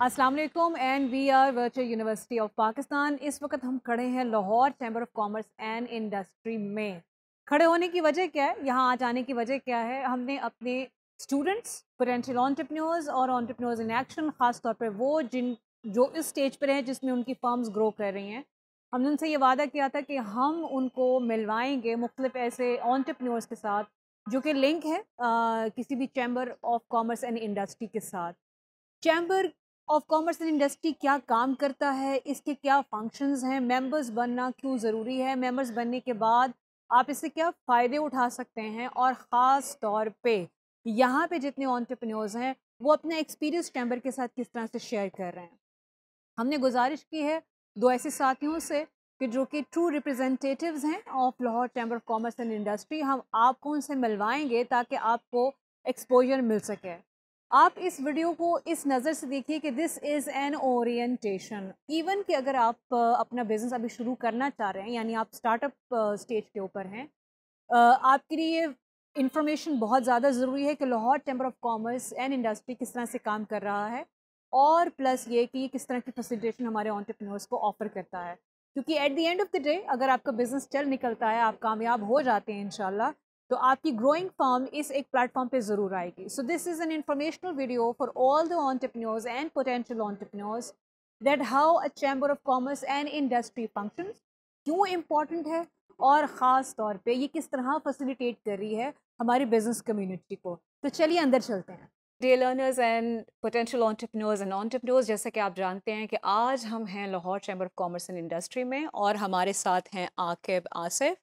वालेकुम and we are Virtual University of Pakistan इस वक्त हम खड़े हैं Lahore Chamber of Commerce and Industry में। खड़े होने की वजह क्या है? यहाँ आ जाने की वजह क्या है? हमने अपने स्टूडेंट्स पोटेंशियल ऑन्टरप्रनोर्स और ऑन्टरप्रनोर्स इन एक्शन ख़ास तौर पर वो जिन जो इस स्टेज पर हैं जिसमें उनकी फर्म्स ग्रो कर रही हैं। हमने उनसे ये वादा किया था कि हम उनको मिलवाएँगे मुख्तलिफ़ ऐसे ऑन्टरप्रनोर्स के साथ जो कि लिंक है आ, किसी भी Chamber of Commerce and Industry के साथ। Chamber of Commerce and Industry क्या काम करता है? इसके क्या फ़ंक्शंस हैं? मेंबर्स बनना क्यों ज़रूरी है? मेंबर्स बनने के बाद आप इससे क्या फ़ायदे उठा सकते हैं? और ख़ास तौर पे यहाँ पे जितने ऑन्टरप्रनोर्स हैं, वो अपना एक्सपीरियंस चैम्बर के साथ किस तरह से शेयर कर रहे हैं? हमने गुजारिश की है दो ऐसे साथियों से कि जो कि ट्रू रिप्रेजेंटेटिव्स हैं of Lahore Chamber of Commerce and Industry हम आपको उनसे मिलवाएँगे ताकि आपको एक्सपोजर मिल सके। आप इस वीडियो को इस नज़र से देखिए कि this is an orientation even कि अगर आप अपना बिज़नेस अभी शुरू करना चाह रहे हैं, यानी आप स्टार्टअप स्टेज के ऊपर हैं आपके लिए इंफॉर्मेशन बहुत ज़्यादा ज़रूरी है कि Lahore Chamber of Commerce and Industry किस तरह से काम कर रहा है और प्लस ये कि किस तरह की फैसिलिटेशन हमारे ऑन्टरप्रनोर्स को ऑफ़र करता है। क्योंकि at the end of the day अगर आपका बिज़नेस चल निकलता है, आप कामयाब हो जाते हैं इन तो आपकी ग्रोइंग फॉर्म इस एक प्लेटफॉर्म पे ज़रूर आएगी। So this is an informational video for all the entrepreneurs and potential entrepreneurs that how a Chamber of Commerce and Industry function क्यों इंपॉर्टेंट है और ख़ास तौर पे ये किस तरह फैसिलिटेट कर रही है हमारी बिज़नेस कम्युनिटी को। तो चलिए अंदर चलते हैं। Dear learners and potential entrepreneurs and entrepreneurs जैसा कि आप जानते हैं कि आज हम हैं Lahore Chamber of Commerce and Industry में और हमारे साथ हैं Aqib Asif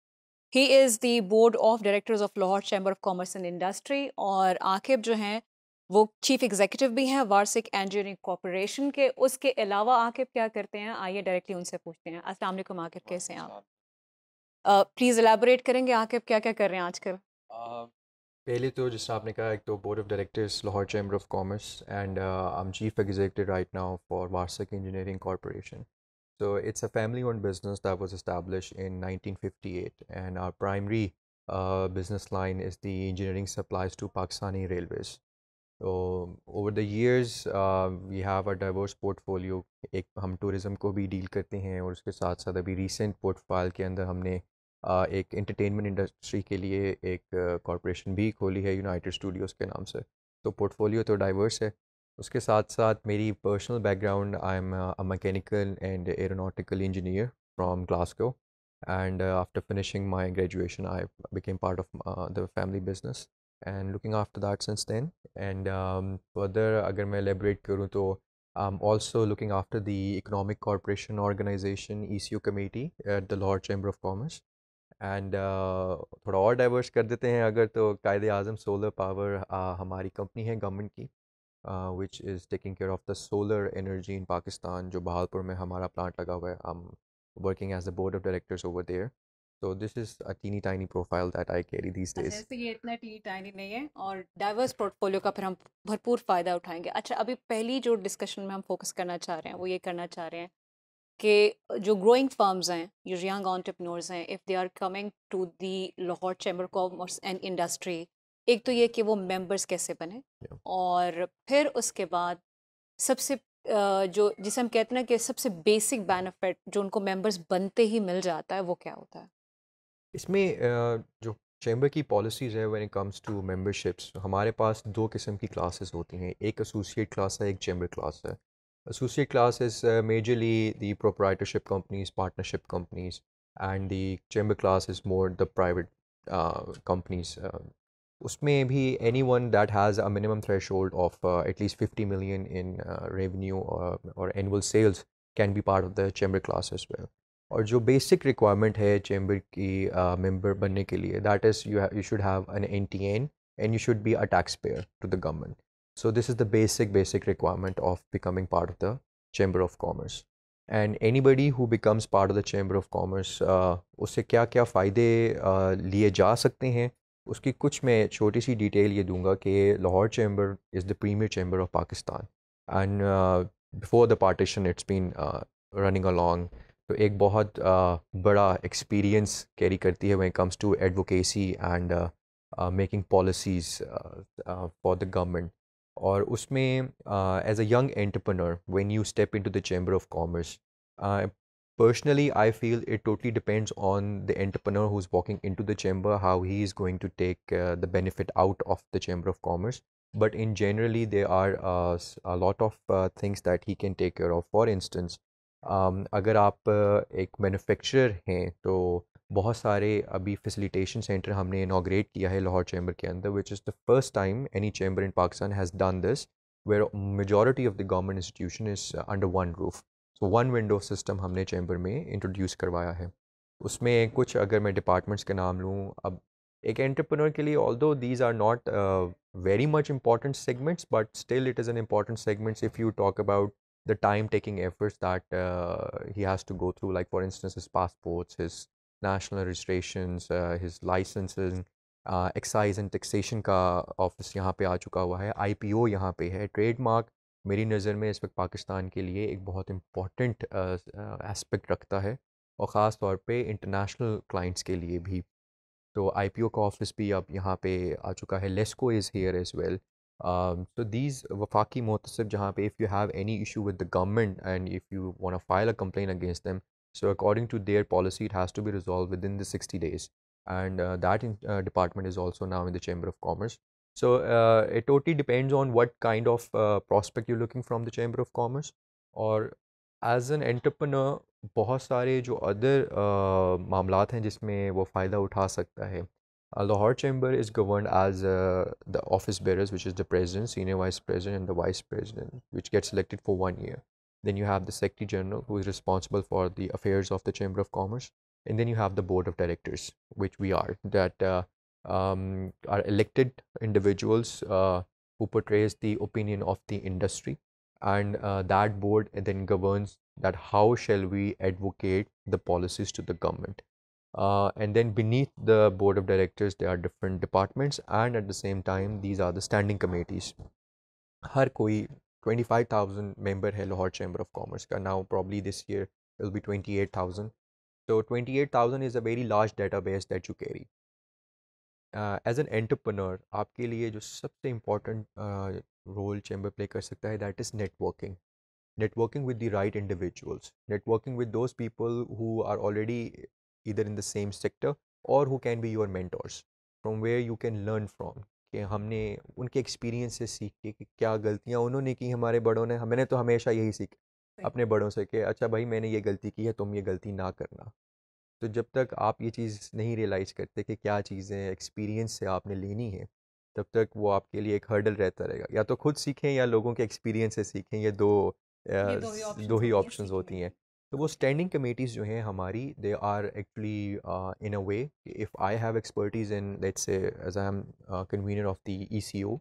he is the board of directors of Lahore Chamber of Commerce and Industry और आकिब जो हैं वो चीफ एग्जीक्यूटिव भी हैं वार्सिक इंजीनियरिंग कॉरपोरेशन के। उसके अलावा आकिब क्या करते हैं? आइए डायरेक्टली उनसे पूछते हैं। अस्सलाम वालेकुम आकिब कैसे हैं आप? प्लीज़ एलेबोरेट करेंगे आकिब क्या क्या कर रहे हैं आजकल? पहले तो जैसे आपने कहा एक तो board of directors Lahore Chamber of Commerce and I am chief executive right now for Warsak engineering corporation So it's a family-owned business that was established in 1958, and our primary uh, business line is the engineering supplies to Pakistani railways. So over the years, uh, we have a diverse portfolio. एक हम tourism को भी deal करते हैं और उसके साथ साथ अभी recent portfolio के अंदर हमने एक एंटरटेनमेंट इंडस्ट्री के लिए एक कॉरपोरेशन भी खोली है यूनाइटेड स्टूडियोज़ के नाम से तो पोर्टफोलियो तो डाइवर्स है उसके साथ साथ मेरी personal background I am a mechanical and aeronautical engineer from Glasgow and after finishing my graduation I became part of the family business and looking after that since then and further अगर मैं elaborate करूँ तो I am also looking after the economic corporation organisation E C U committee at the Lahore chamber of commerce and थोड़ा और diverse कर देते हैं अगर तो कायद अज़म सोलर पावर हमारी कंपनी है गवर्नमेंट की। Which is taking care of the solar energy in Pakistan जो बहालपुर में हमारा प्लांट लगा हुआ है। I working as the board of directors over there तो this is a teeny tiny profile that I carry these days ऐसे ये इतना टीनी टाइनी नहीं है और डाइवर्स पोर्टफोलियो का फिर हम भरपूर फ़ायदा उठाएँगे। अच्छा अभी पहली जो डिस्कशन में हम फोकस करना चाह रहे हैं वो ये करना चाह रहे हैं कि जो ग्रोइंग फर्म्स हैं जो यंग ऑन्टरप्रनोर्स हैं if they are coming to the Lahore Chamber Commerce and Industry एक तो ये कि वो मेंबर्स कैसे बने और फिर उसके बाद सबसे जो जिसे हम कहते हैं ना कि सबसे बेसिक बेनिफिट जो उनको मेंबर्स बनते ही मिल जाता है वो क्या होता है? इसमें जो चैम्बर की पॉलिसीज़ है when it comes to memberships हमारे पास दो किस्म की क्लासेस होती हैं। एक एसोसिएट क्लास है एक चैम्बर क्लास है। Associate class is majorly the proprietorship companies partnership companies and the Chamber class is more the private companies उसमें भी anyone that has a minimum threshold of at least fifty million in revenue और annual sales can be part of the Chamber class as well और जो basic requirement है chamber की member uh, बनने के लिए that is you you should have an N T N and you should be a taxpayer to the government so this is the basic basic requirement of becoming part of the Chamber of Commerce and anybody who becomes part of the Chamber of Commerce उससे क्या क्या फ़ायदे uh, लिए जा सकते हैं? उसकी कुछ मैं छोटी सी डिटेल ये दूँगा कि Lahore Chamber is the premier Chamber of Pakistan and before the partition it's been running along तो एक बहुत uh, बड़ा एक्सपीरियंस कैरी करती है when comes to advocacy and making policies for the government और उसमें as a young entrepreneur when you step into the Chamber of Commerce personally i feel it totally depends on the entrepreneur who's walking into the chamber how he is going to take uh, the benefit out of the chamber of commerce but in generally there are uh, a lot of uh, things that he can take care of for instance um, अगर आप एक manufacturer हैं तो बहुत सारे अभी facilitation centre हमने inaugurate किया है लाहौर चैम्बर के अंदर which is the first time any chamber in Pakistan has done this where majority of the government institution is under one roof so one window system हमने चैम्बर में introduce करवाया है। उसमें कुछ अगर मैं डिपार्टमेंट्स के नाम लूँ अब एक एंटरप्रेन्योर के लिए although these are not very much important segments but still it is an important segments if you talk about taking efforts that uh, he has to go through like for instance his passports his national registrations uh, his licenses excise and taxation का office यहाँ पे आ चुका हुआ है I P O यहाँ पे है ट्रेडमार्क मेरी नज़र में इस वक्त पाकिस्तान के लिए एक बहुत इम्पॉटेंट एस्पेक्ट रखता है और ख़ास तौर पर इंटरनेशनल क्लाइंट्स के लिए भी। तो आई पी ओ का ऑफ़िस भी अब यहाँ पे आ चुका है, LESCO is here as well. तो दीज वफाकी मोतसब जहाँ पे if you have any issue with the government and if you want file a complaint against them so according to their policy it has to be resolve within the sixty days and that department is also now in the Chamber of Commerce so uh, it totally depends on what kind of prospect you're looking from the chamber of commerce or as an entrepreneur बहुत सारे जो other मामला हैं जिसमें वो फ़ायदा उठा सकता है uh, Lahore Chamber is governed as uh, the office bearers, which is the president, senior vice president, and the vice president, which gets elected for one year. Then you have the secretary general, who is responsible for the affairs of the Chamber of Commerce. And then you have the board of directors, which we are, that uh, um, are elected individuals uh, who portrays the opinion of the industry. And uh, that board then governs that how shall we advocate the policies to the government. Uh, and then beneath the board of directors there are different departments. And at the same time these are the standing committees. har koi 25000 member hai lahore chamber of commerce ka now probably this year it will be 28000 so 28000 is a very large database that you carry as an entrepreneur आपके लिए जो सबसे important role chamber play कर सकता है that is networking networking with the right individuals networking with those people who are already इधर in the same sector और who can be your mentors from where you can learn from कि हमने उनके experience से सीख के कि क्या गलतियाँ उन्होंने की हमारे बड़ों ने। मैंने तो हमेशा यही सीख अपने बड़ों से कि अच्छा भाई मैंने ये गलती की है तुम ये गलती ना करना। तो जब तक आप ये चीज़ नहीं रियलाइज़ करते कि क्या चीज़ें एक्सपीरियंस से आपने लेनी है तब तक वो आपके लिए एक हर्डल रहता रहेगा। या तो खुद सीखें या लोगों के एक्सपीरियंस से सीखें ये दो ये दो ही ऑप्शंस होती हैं। तो वो स्टैंडिंग कमेटीज़ जो हैं हमारी they are actually in a way if I have expertise in let's say as I am convener of the E C O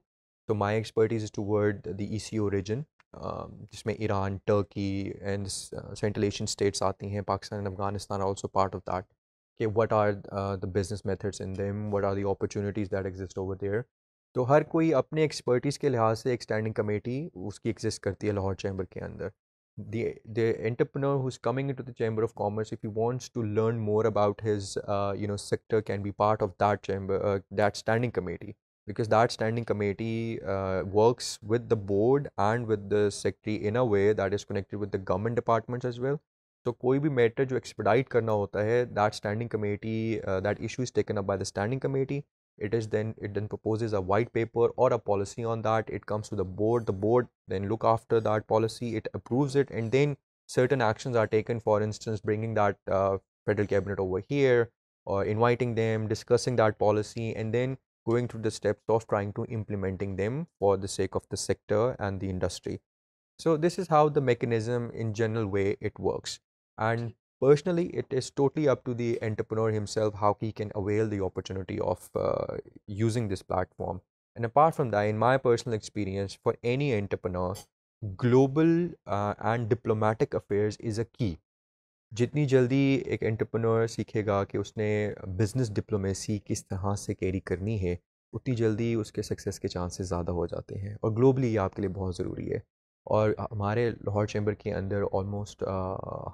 तो my expertise is toward the E C O region जिसमें Iran Turkey and Central Asian states आती हैं Pakistan and Afghanistan also part of that कि what are the business methods in them what are the opportunities that exist over there तो हर कोई अपने expertise के लिहाज से एक स्टैंडिंग कमेटी उसकी एग्जिस्ट करती है लाहौर चैम्बर के अंदर। The the entrepreneur who's coming into the chamber of commerce if he wants to learn more about his uh, you know sector can be part of that chamber uh, that standing committee. because that standing committee uh, works with the board and with the secretary in a way that is connected with the government departments as well so कोई भी matter जो expedite करना होता है that standing committee that issue is taken up by the standing committee it is then it then proposes a white paper or a policy on that it comes to the board the board then look after that policy it approves it and then certain actions are taken for instance bringing that uh, federal cabinet over here or inviting them discussing that policy and then going through the steps of trying to implementing them for the sake of the sector and the industry. So this is how the mechanism in general way it works. And personally it is totally up to the entrepreneur himself how he can avail the opportunity of uh, using this platform. And apart from that in my personal experience for any entrepreneur global uh, and diplomatic affairs is a key जितनी जल्दी एक entrepreneur सीखेगा कि उसने business diplomacy किस तरह से carry करनी है, उतनी जल्दी उसके सक्सेस के चांसेस ज़्यादा हो जाते हैं और ग्लोबली ये आपके लिए बहुत ज़रूरी है। और हमारे लाहौर चैम्बर के अंदर ऑलमोस्ट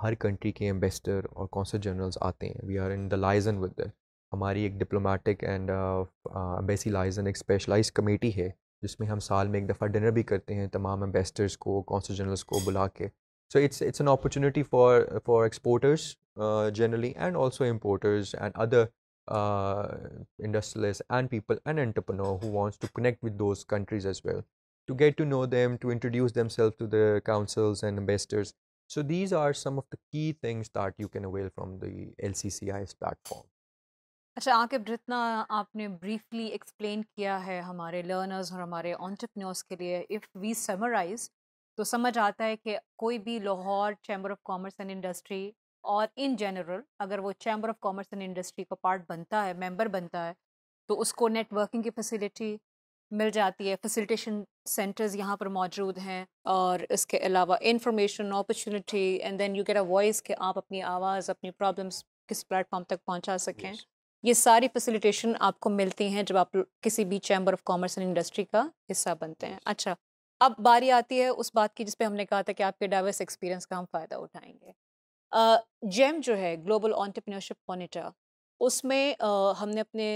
हर कंट्री के एम्बेसडर और कौंसल जनरल्स आते हैं। We are in the liaison with हमारी एक डिप्लोमेटिक एंड एम्बेसी लाइजन एक स्पेशलाइज कमेटी है, जिसमें हम साल में एक दफ़ा डिनर भी करते हैं तमाम एम्बेसडर्स को कौंसल जनरल्स को बुला के। so it's it's an opportunity for for exporters generally and also importers and other uh, industrialists and people and entrepreneur who wants to connect with those countries as well to get to know them to introduce themselves to the councils and investors so these are some of the key things that you can avail from the lccis platform अच्छा आकिब जितना आपने briefly explain किया है हमारे learners और हमारे entrepreneurs के लिए इफ़ वी समराइज तो समझ आता है कि कोई भी Lahore Chamber of Commerce and Industry और इन जनरल अगर वो Chamber of Commerce and Industry का पार्ट बनता है मेंबर बनता है तो उसको नेटवर्किंग की फैसिलिटी मिल जाती है। फैसिलिटेशन सेंटर्स यहाँ पर मौजूद हैं और इसके अलावा information opportunity and then you get a voice कि आप अपनी आवाज़ अपनी प्रॉब्लम्स किस प्लेटफॉर्म तक पहुँचा सकें। yes. ये सारी फैसिलिटेशन आपको मिलती हैं जब आप किसी भी Chamber of Commerce and Industry का हिस्सा बनते हैं। अच्छा अब बारी आती है उस बात की जिसपे हमने कहा था कि आपके डाइवर्स एक्सपीरियंस का हम फ़ायदा उठाएँगे। जेम जो है ग्लोबल ऑन्टरप्रेन्योरशिप मॉनिटर उसमें हमने अपने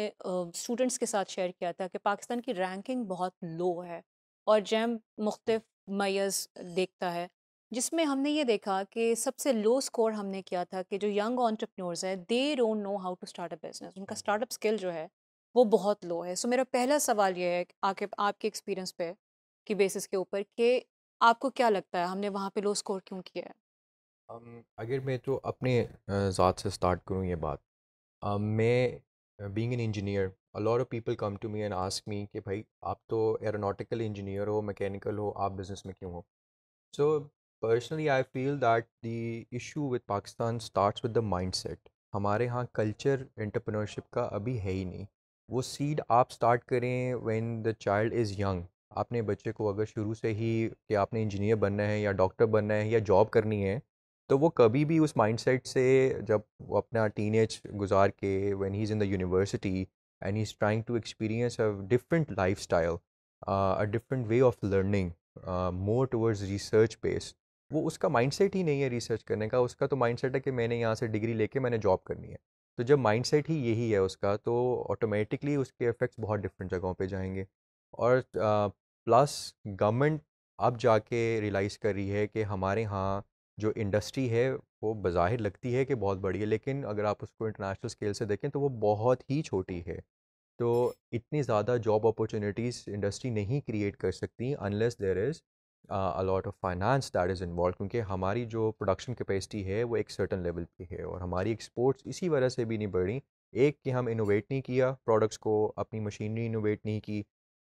स्टूडेंट्स के साथ शेयर किया था कि पाकिस्तान की रैंकिंग बहुत लो है और जैम मुख्तफ मैज़ देखता है, जिसमें हमने ये देखा कि सबसे लो स्कोर हमने किया था कि जो यंग ऑन्टरप्रनोर्स हैं they don't know how to start a business उनका स्टार्टअप स्किल जो है, वो बहुत लो है। सो मेरा पहला सवाल ये है आके आपके एक्सपीरियंस पे की बेसिस के ऊपर कि आपको क्या लगता है? हमने वहाँ पे लो स्कोर क्यों किया है? um, अगर मैं तो अपने ज़ात से स्टार्ट करूँ ये बात um, मैं being an engineer a lot of people come to me and ask me कि भाई आप तो एरोनॉटिकल इंजीनियर हो मैकेनिकल हो आप बिज़नेस में क्यों हो? So personally I feel that the issue with Pakistan starts with the mindset हमारे यहाँ कल्चर एंटरप्रेन्योरशिप का अभी है ही नहीं। वो सीड आप स्टार्ट करें when the child is young आपने बच्चे को अगर शुरू से ही कि आपने इंजीनियर बनना है या डॉक्टर बनना है या जॉब करनी है तो वो कभी भी उस माइंडसेट से जब वो अपना टीनेज गुजार के when he is in the university and he is trying to experience a different lifestyle a different way of learning more towards research based वो उसका माइंडसेट ही नहीं है रिसर्च करने का। उसका तो माइंडसेट है कि मैंने यहाँ से डिग्री लेके मैंने जॉब करनी है। तो जब माइंडसेट ही यही है उसका तो ऑटोमेटिकली उसके इफ़ेक्ट्स बहुत डिफरेंट जगहों पे जाएँगे। और प्लस गवर्नमेंट अब जाके रियलाइज़ कर रही है कि हमारे यहाँ जो इंडस्ट्री है, वो बाहिर लगती है कि बहुत बड़ी है, लेकिन अगर आप उसको इंटरनेशनल स्केल से देखें तो वो बहुत ही छोटी है। तो इतनी ज़्यादा जॉब अपॉर्चुनिटीज़ इंडस्ट्री नहीं क्रिएट कर सकती unless there is a lot of finance that is involve क्योंकि हमारी जो प्रोडक्शन कैपेसिटी है वो एक सर्टन लेवल पे है और हमारी एक्सपोर्ट्स इसी वजह से भी नहीं बढ़ी। एक कि हम इनोवेट नहीं किया प्रोडक्ट्स को, अपनी मशीनरी इनोवेट नहीं की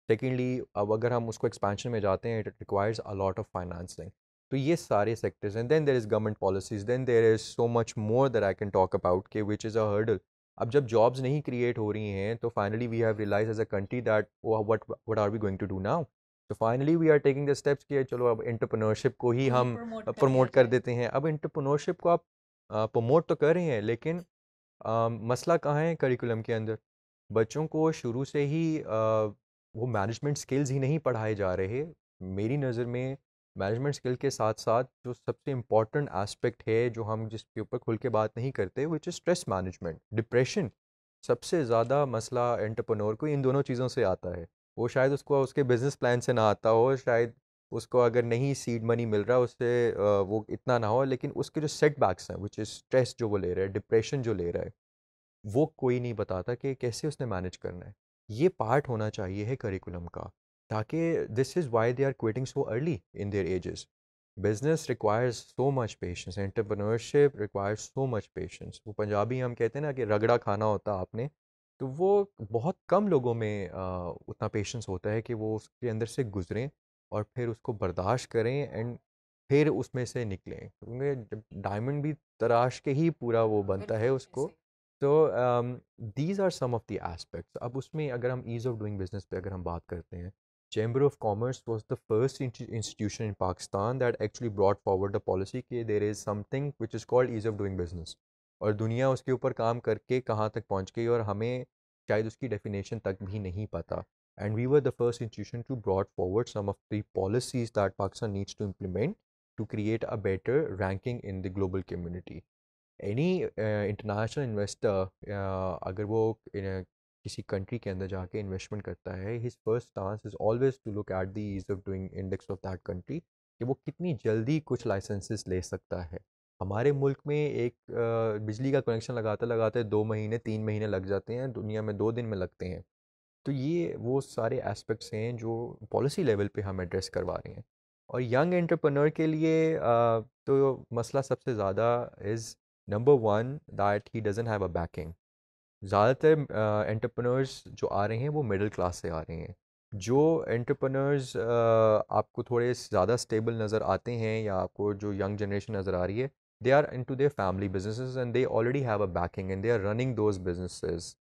सेकेंडली अब अगर हम उसको एक्सपेंशन में जाते हैं it requires a lot of financing तो ये सारे सेक्टर्स हैं। Then there is government policies then there is so much more that I can talk about के विच इज़ अ हर्डल अब जब जॉब्स नहीं क्रिएट हो रही हैं तो finally we have realise as a country that what what are we going to do now तो finally we are taking the steps कि चलो अब एंटरप्रेन्योरशिप को ही हम प्रमोट कर देते हैं। अब एंटरप्रेन्योरशिप को आप प्रमोट तो कर रहे हैं लेकिन आ, मसला कहाँ है करिकुलम के अंदर? बच्चों को शुरू से ही आ, वो मैनेजमेंट स्किल्स ही नहीं पढ़ाए जा रहे। मेरी नज़र में मैनेजमेंट स्किल के साथ साथ जो सबसे इंपॉर्टेंट एस्पेक्ट है, जो हम जिसके ऊपर खुल के बात नहीं करते which is stress management depression सबसे ज़्यादा मसला एंटरप्रेन्योर को इन दोनों चीज़ों से आता है। वो शायद उसको उसके बिज़नेस प्लान से ना आता हो, शायद उसको अगर नहीं सीड मनी मिल रहा, उससे वो इतना ना हो, लेकिन उसके जो सेट बैक्स हैं विच इज़ स्ट्रेस जो वो ले रहा है डिप्रेशन जो ले रहा है, वो कोई नहीं बताता कि कैसे उसने मैनेज करना है। ये पार्ट होना चाहिए है करिकुलम का ताकि this is why they are quitting so early in their ages business requires so much patience entrepreneurship requires so much patience वो पंजाबी हम कहते हैं ना कि रगड़ा खाना होता आपने तो वो बहुत कम लोगों में आ, उतना पेशेंस होता है कि वो उसके अंदर से गुजरें और फिर उसको बर्दाश्त करें एंड फिर उसमें से निकलें। क्योंकि डायमंड भी तराश के ही पूरा वो बनता है उसको तो these are some of the aspects अब उसमें अगर हम ईज़ ऑफ़ डूइंग बिज़नेस पे अगर हम बात करते हैं chamber of commerce was the first institution in Pakistan that actually brought forward the policy कि there is something which is called ease of doing business और दुनिया उसके ऊपर काम करके कहाँ तक पहुँच गई और हमें शायद उसकी डेफिनेशन तक भी नहीं पता। And we were the first institution to brought forward some of the policies that Pakistan needs to implement to create a better ranking in the global community any international investor अगर वो किसी country के अंदर जाके investment करता है his first chance is always to look at the ease of doing index of that country कि वो कितनी जल्दी कुछ लाइसेंसेस ले सकता है। हमारे मुल्क में एक बिजली का कनेक्शन लगाते लगाते दो महीने, तीन महीने लग जाते हैं, दुनिया में दो दिन में लगते हैं। तो ये वो सारे एस्पेक्ट्स हैं जो पॉलिसी लेवल पे हम एड्रेस करवा रहे हैं। और यंग एंटरप्रेन्योर के लिए तो मसला सबसे ज़्यादा is number one that he doesn't have a backing ज़्यादातर एंटरप्रेन्योर्स जो आ रहे हैं वो मिडिल क्लास से आ रहे हैं। जो एंटरप्रेन्योर्स आपको थोड़े ज़्यादा स्टेबल नज़र आते हैं या आपको जो यंग जनरेशन नज़र आ रही है they are into family family and and they already have a backing and they are running businesses.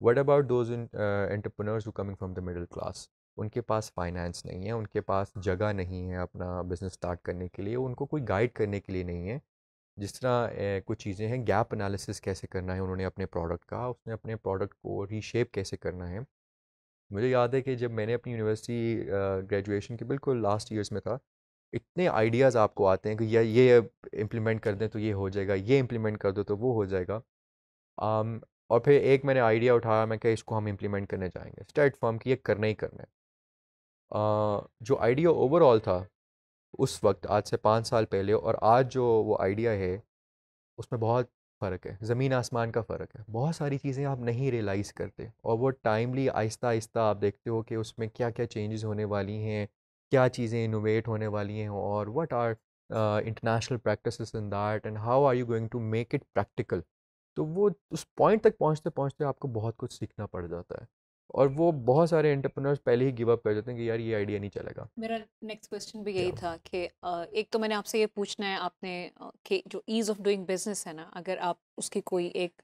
What what about those uh, who coming from the middle class? उनके पास फाइनेंस नहीं है उनके पास जगह नहीं है अपना बिज़नेस स्टार्ट करने के लिए उनको कोई गाइड करने के लिए नहीं है। जिस तरह कुछ चीज़ें हैं गैप एनालिसिस कैसे करना है उन्होंने अपने प्रोडक्ट का उसने अपने प्रोडक्ट को रीशेप कैसे करना है। मुझे याद है कि जब मैंने अपनी यूनिवर्सिटी ग्रेजुएशन के बिल्कुल लास्ट ईयर्स में था इतने आइडियाज़ आपको आते हैं कि या ये इम्प्लीमेंट कर दें तो ये हो जाएगा ये इम्प्लीमेंट कर दो तो वो हो जाएगा। um, और फिर एक मैंने आइडिया उठाया मैं क्या इसको हम इम्प्लीमेंट करने जाएँगे स्टेट फॉर्म की ये करना ही करना है। uh, जो आइडिया ओवरऑल था उस वक्त, आज से पाँच साल पहले और आज जो वो आइडिया है, उसमें बहुत फ़र्क है। ज़मीन आसमान का फ़र्क है। बहुत सारी चीज़ें आप नहीं रियलाइज़ करते और वो टाइमली आहिस्ता आहिस्ता आप देखते हो कि उसमें क्या क्या चेंजेस होने वाली हैं, क्या चीज़ें इनोवेट होने वाली हैं और what are international practice in that and how are you going to make it practical तो वो उस पॉइंट तक पहुँचते पहुँचते आपको बहुत कुछ सीखना पड़ जाता है। और वो बहुत सारे एंटरप्रेन्योर्स पहले ही गिव अप कर जाते हैं कि यार ये आइडिया नहीं चलेगा। मेरा नेक्स्ट क्वेश्चन भी यही था कि एक तो मैंने आपसे ये पूछना है आपने कि जो ईज़ ऑफ़ डूइंग बिज़नेस है ना अगर आप उसकी कोई एक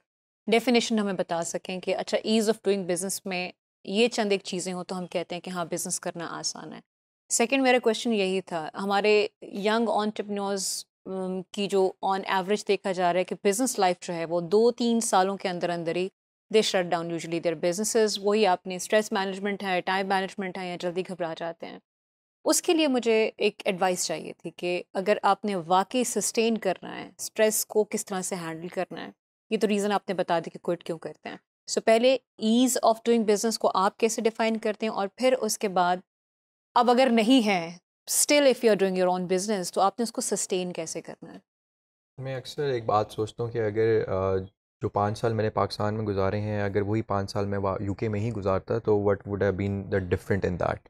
डेफिनेशन हमें बता सकें कि अच्छा ईज़ ऑफ़ डूइंग बिज़नेस में ये चंद एक चीज़ें हो तो हम कहते हैं कि हाँ बिज़नेस करना आसान है। सेकेंड मेरा क्वेश्चन यही था हमारे यंग ऑन्टरप्रनोर्स की जो ऑन एवरेज देखा जा रहा है कि बिज़नेस लाइफ जो है वो दो तीन सालों के अंदर अंदर ही they shut down usually their businesses वही आपने स्ट्रेस मैनेजमेंट है टाइम मैनेजमेंट है या जल्दी घबरा जाते हैं। उसके लिए मुझे एक एडवाइस चाहिए थी कि अगर आपने वाकई सस्टेन करना है स्ट्रेस को किस तरह से हैंडल करना है ये तो रीज़न आपने बता दी कि क्विट क्यों करते हैं। सो so, पहले ईज़ ऑफ़ डूइंग बिज़नेस को आप कैसे डिफ़ाइन करते हैं और फिर उसके बाद अब अगर नहीं है still if you are doing your own business तो आपने उसको सस्टेन कैसे करना है? मैं अक्सर एक बात सोचता हूँ कि अगर जो पाँच साल मैंने पाकिस्तान में गुजारे हैं अगर वही पाँच साल मैं यूके में ही गुजारता तो what would have been the different in that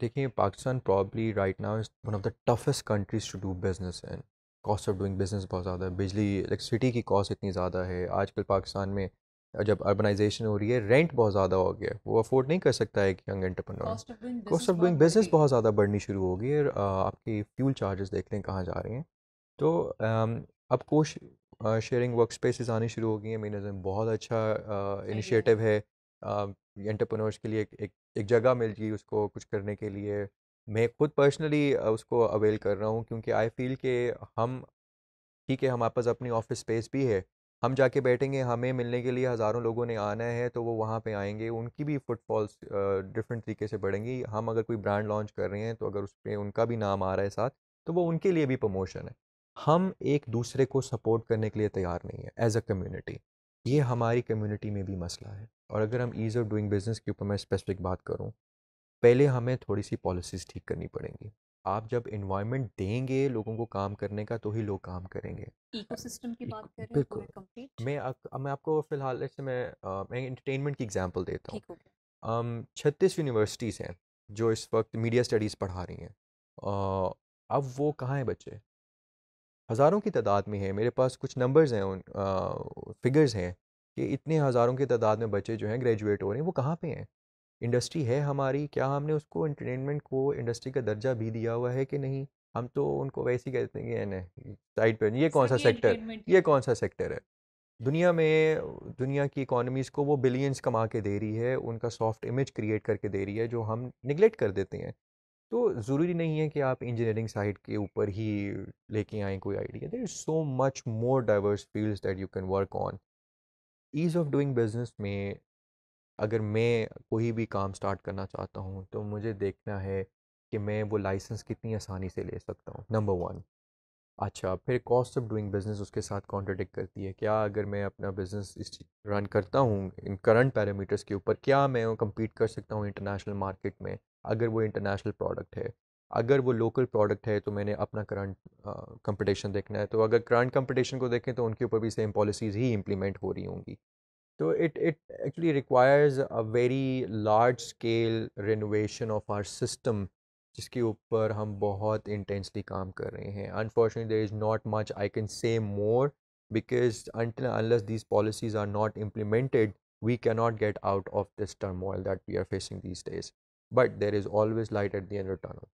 देखिए Pakistan probably right now is one of the toughest countries to do business in cost of doing business बहुत ज़्यादा है। बिजली इलेक्ट्रिसिटी की कॉस्ट इतनी ज़्यादा है। आजकल पाकिस्तान में जब अर्बनाइजेशन हो रही है रेंट बहुत ज़्यादा हो गया वो अफोर्ड नहीं कर सकता है एक young entrepreneur cost of doing business बहुत ज़्यादा बढ़नी शुरू हो गई है आपकी फ्यूल चार्जेस देख लें कहाँ जा रहे हैं। तो अब कोश शेयरिंग वर्क स्पेसिस आनी शुरू हो गई हैं मेरे नज़र में बहुत अच्छा इनिशिएटिव है। एंटरप्रेन्योर्स के लिए एक, एक एक जगह मिल गई उसको कुछ करने के लिए। मैं खुद पर्सनली उसको अवेल कर रहा हूँ क्योंकि आई फील कि हम ठीक है हमारे पास अपनी ऑफ़िस स्पेस भी है। हम जाके बैठेंगे हमें मिलने के लिए हज़ारों लोगों ने आना है तो वो वहाँ पे आएँगे उनकी भी फुटफॉल्स डिफरेंट तरीके से बढ़ेंगी। हम अगर कोई ब्रांड लॉन्च कर रहे हैं तो अगर उस पर उनका भी नाम आ रहा है साथ तो वो उनके लिए भी प्रमोशन है। हम एक दूसरे को सपोर्ट करने के लिए तैयार नहीं है एज अ कम्युनिटी ये हमारी कम्युनिटी में भी मसला है। और अगर हम ईज़ ऑफ़ डूइंग बिज़नेस के ऊपर मैं स्पेसिफिक बात करूँ पहले हमें थोड़ी सी पॉलिसीज़ ठीक करनी पड़ेंगी। आप जब इन्वायरमेंट देंगे लोगों को काम करने का तो ही लोग काम करेंगे। इकोसिस्टम की बात कर रहे हैं बिल्कुल मैं मैं आपको फ़िलहाल ऐसे मैं मैं इंटरटेनमेंट की एग्जांपल देता हूँ। छत्तीस यूनिवर्सिटीज़ हैं जो इस वक्त मीडिया स्टडीज़ पढ़ा रही हैं। अब वो कहाँ हैं बच्चे? हज़ारों की तादाद में है। मेरे पास कुछ नंबर्स हैं उन फिगर्स हैं कि इतने हज़ारों की तादाद में बच्चे जो हैं ग्रेजुएट हो रहे हैं वो कहाँ पे हैं? इंडस्ट्री है हमारी क्या हमने उसको इंटरटेनमेंट को इंडस्ट्री का दर्जा भी दिया हुआ है कि नहीं? हम तो उनको वैसे ही कहते हैं कि साइड पर ये कौन सा सेक्टर ये कौन सा सेक्टर है? दुनिया में दुनिया की इकोनॉमीज़ को वो बिलियंस कमा के दे रही है उनका सॉफ्ट इमेज क्रिएट करके दे रही है जो हम निगलेक्ट कर देते हैं। तो ज़रूरी नहीं है कि आप इंजीनियरिंग साइड के ऊपर ही लेके आएँ कोई idea. There is so much more diverse fields that you can work on ease of doing business में अगर मैं कोई भी काम स्टार्ट करना चाहता हूँ तो मुझे देखना है कि मैं वो लाइसेंस कितनी आसानी से ले सकता हूँ नंबर वन अच्छा फिर कॉस्ट ऑफ़ डूइंग बिज़नेस उसके साथ कॉन्ट्रडिक्ट करती है। क्या अगर मैं अपना बिज़नेस इस रन करता हूँ, इन करंट पैरामीटर्स के ऊपर, क्या मैं कम्पीट कर सकता हूँ इंटरनेशनल मार्केट में, अगर वो इंटरनेशनल प्रोडक्ट है? अगर वो लोकल प्रोडक्ट है तो मैंने अपना करंट कंपटीशन देखना है। तो अगर करंट कंपटीशन को देखें तो उनके ऊपर भी सेम पॉलिसीज़ ही इम्प्लीमेंट हो रही होंगी। तो it it actually requires a very large scale renovation of our system जिसके ऊपर हम बहुत इंटेंसली काम कर रहे हैं unfortunately there is not much I can say more until unless these policies are not implemented we cannot get out of this turmoil that we are facing these days but there is always light at the end of the tunnel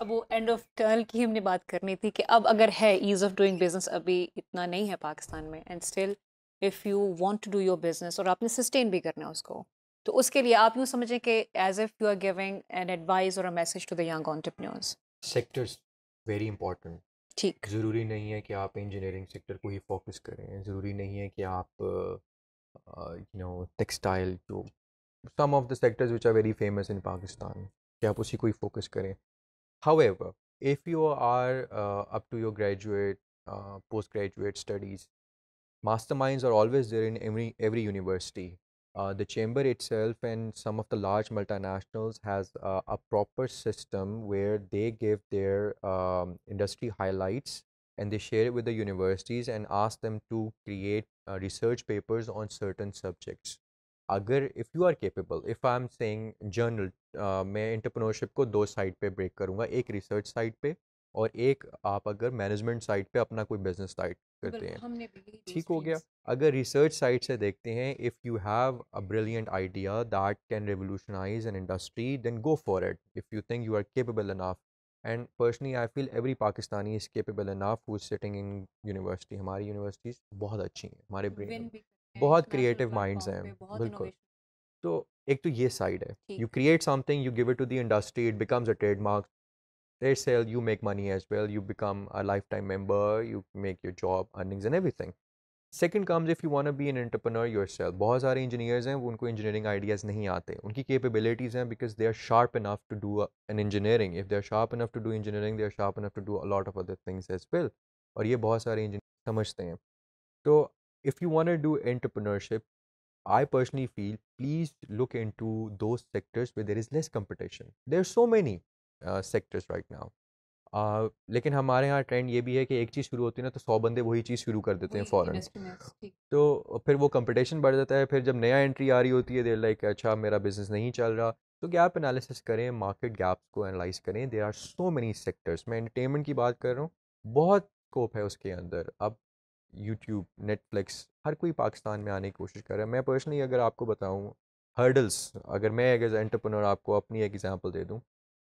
अब वो end of tunnel की हमने बात करनी थी कि अब अगर है ईज़ ऑफ़ डूइंग बिज़नेस अभी इतना नहीं है पाकिस्तान में and still if you want to do your business और आपने सस्टेन भी करना है उसको तो उसके लिए आप यूँ समझें कि as if you are giving an advice और a message to the young entrepreneurs sectors very important ठीक। ज़रूरी नहीं है कि आप इंजीनियरिंग सेक्टर को ही फोकस करें ज़रूरी नहीं है कि आप यू नो टेक्सटाइल जो some of the sectors which are very famous in Pakistan कि आप उसी को ही फोकस करें। However, if you are uh, up to your graduate, uh, postgraduate studies, masterminds are always there in every every university. Uh, the chamber itself and some of the large multinationals has uh, a proper system where they give their um, industry highlights and they share it with the universities and ask them to create uh, research papers on certain subjects. अगर if you are capable if I am saying general मैं entrepreneurship को दो side पे break करूँगा एक research side पे और एक आप अगर मैनेजमेंट साइड पे अपना कोई बिज़नेस स्टार्ट करते हैं ठीक हो गया। अगर रिसर्च साइड से देखते हैं if you have a brilliant idea that can revolutionise an industry then go for it if you think you are capable enough and personally I feel every Pakistani is capable enough who sitting in university हमारी universities बहुत अच्छी हैं हमारे brain बहुत creative minds हैं बिल्कुल। तो एक तो ये साइड है। You create something you give it to the industry it becomes a trademark they sell you make money as well you become a lifetime member you make your job earnings and everything second comes if you want to be an entrepreneur yourself बहुत सारे engineers हैं वो उनको engineering ideas नहीं आते उनकी capabilities हैं because they are sharp enough to do an engineering if they are sharp enough to do engineering they are sharp enough to do a lot of other things as well और ये बहुत सारे engineers समझते हैं तो if you want to do entrepreneurship, I personally feel please look into those sectors where there is less competition. There are so many Right now. Uh, लेकिन हमारे यहाँ ट्रेंड ये भी है कि एक चीज़ शुरू होती है ना तो सौ बंदे वही चीज़ शुरू कर देते हैं फ़ौरन तो फिर वो कंपटीशन बढ़ जाता है फिर जब नया एंट्री आ रही होती है देर लाइक अच्छा मेरा बिज़नेस नहीं चल रहा। तो गैप एनालिसिस करें मार्केट गैप्स को एनालाइज करें? There are so many sectors मैं एंटरटेनमेंट की बात कर रहा हूँ बहुत स्कोप है उसके अंदर। अब यूट्यूब नेटफ्लिक्स हर कोई पाकिस्तान में आने की कोशिश कर रहा है। मैं पर्सनली अगर आपको बताऊँ हर्डल्स अगर मैं एज एंटरप्रनर आपको अपनी एक एग्जांपल दे दूँ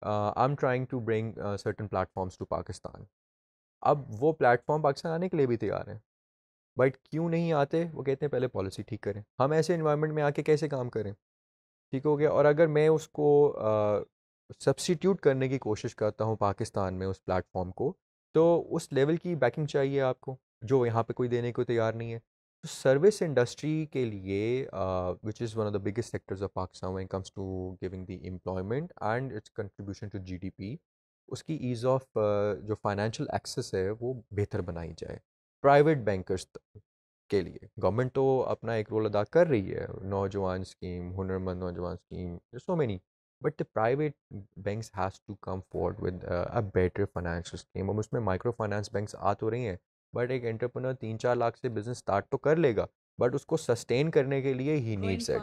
I am trying to bring certain platforms to Pakistan अब वो प्लेटफॉर्म पाकिस्तान आने के लिए भी तैयार हैं। बट क्यों नहीं आते? वो कहते हैं पहले पॉलिसी ठीक करें। हम ऐसे इन्वायरमेंट में आके कैसे काम करें? ठीक हो गया? और अगर मैं उसको सब्सिट्यूट uh, करने की कोशिश करता हूँ पाकिस्तान में उस प्लेटफॉर्म को तो उस लेवल की बैकिंग चाहिए आपको जो यहाँ पे कोई देने को तैयार नहीं है। तो सर्विस इंडस्ट्री के लिए which is one of the biggest sectors of Pakistan when comes to giving the employment and its contribution to GDP उसकी ईज़ ऑफ़ जो फाइनेंशियल एक्सेस है, वो बेहतर बनाई जाए। प्राइवेट बैंकर्स के लिए। गवर्नमेंट तो अपना एक रोल अदा कर रही है। नौजवान स्कीम हुनरमंद नौजवान scheme so many but the private banks has to come forward with a better financial scheme अब उसमें माइक्रो फाइनेंस बैंक्स आ तो रही हैं। बट एक एंटरप्रेन्योर तीन चार लाख से बिज़नेस स्टार्ट तो कर लेगा बट उसको सस्टेन करने के लिए ही नीड्स है।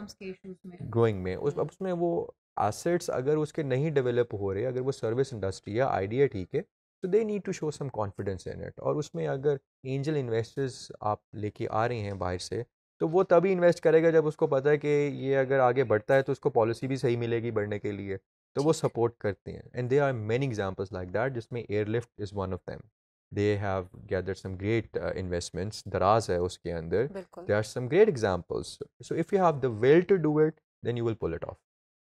ग्रोइंग में। उस अब। उसमें वो एसेट्स अगर उसके नहीं डेवलप हो रहे अगर वो सर्विस इंडस्ट्री है आइडिया ठीक है तो they need to show some confidence in it और उसमें अगर एंजल इन्वेस्टर्स आप लेके आ रहे हैं बाहर से तो वो तभी इन्वेस्ट करेगा जब उसको पता है कि ये अगर आगे बढ़ता है तो उसको पॉलिसी भी सही मिलेगी बढ़ने के लिए। तो वो सपोर्ट करते हैं। And there are many examples like that जिसमें Airlift is one of them they have gathered some great uh, investments daraz hai uske andar. There are some great examples. So if you have the will to do it then you will pull it off.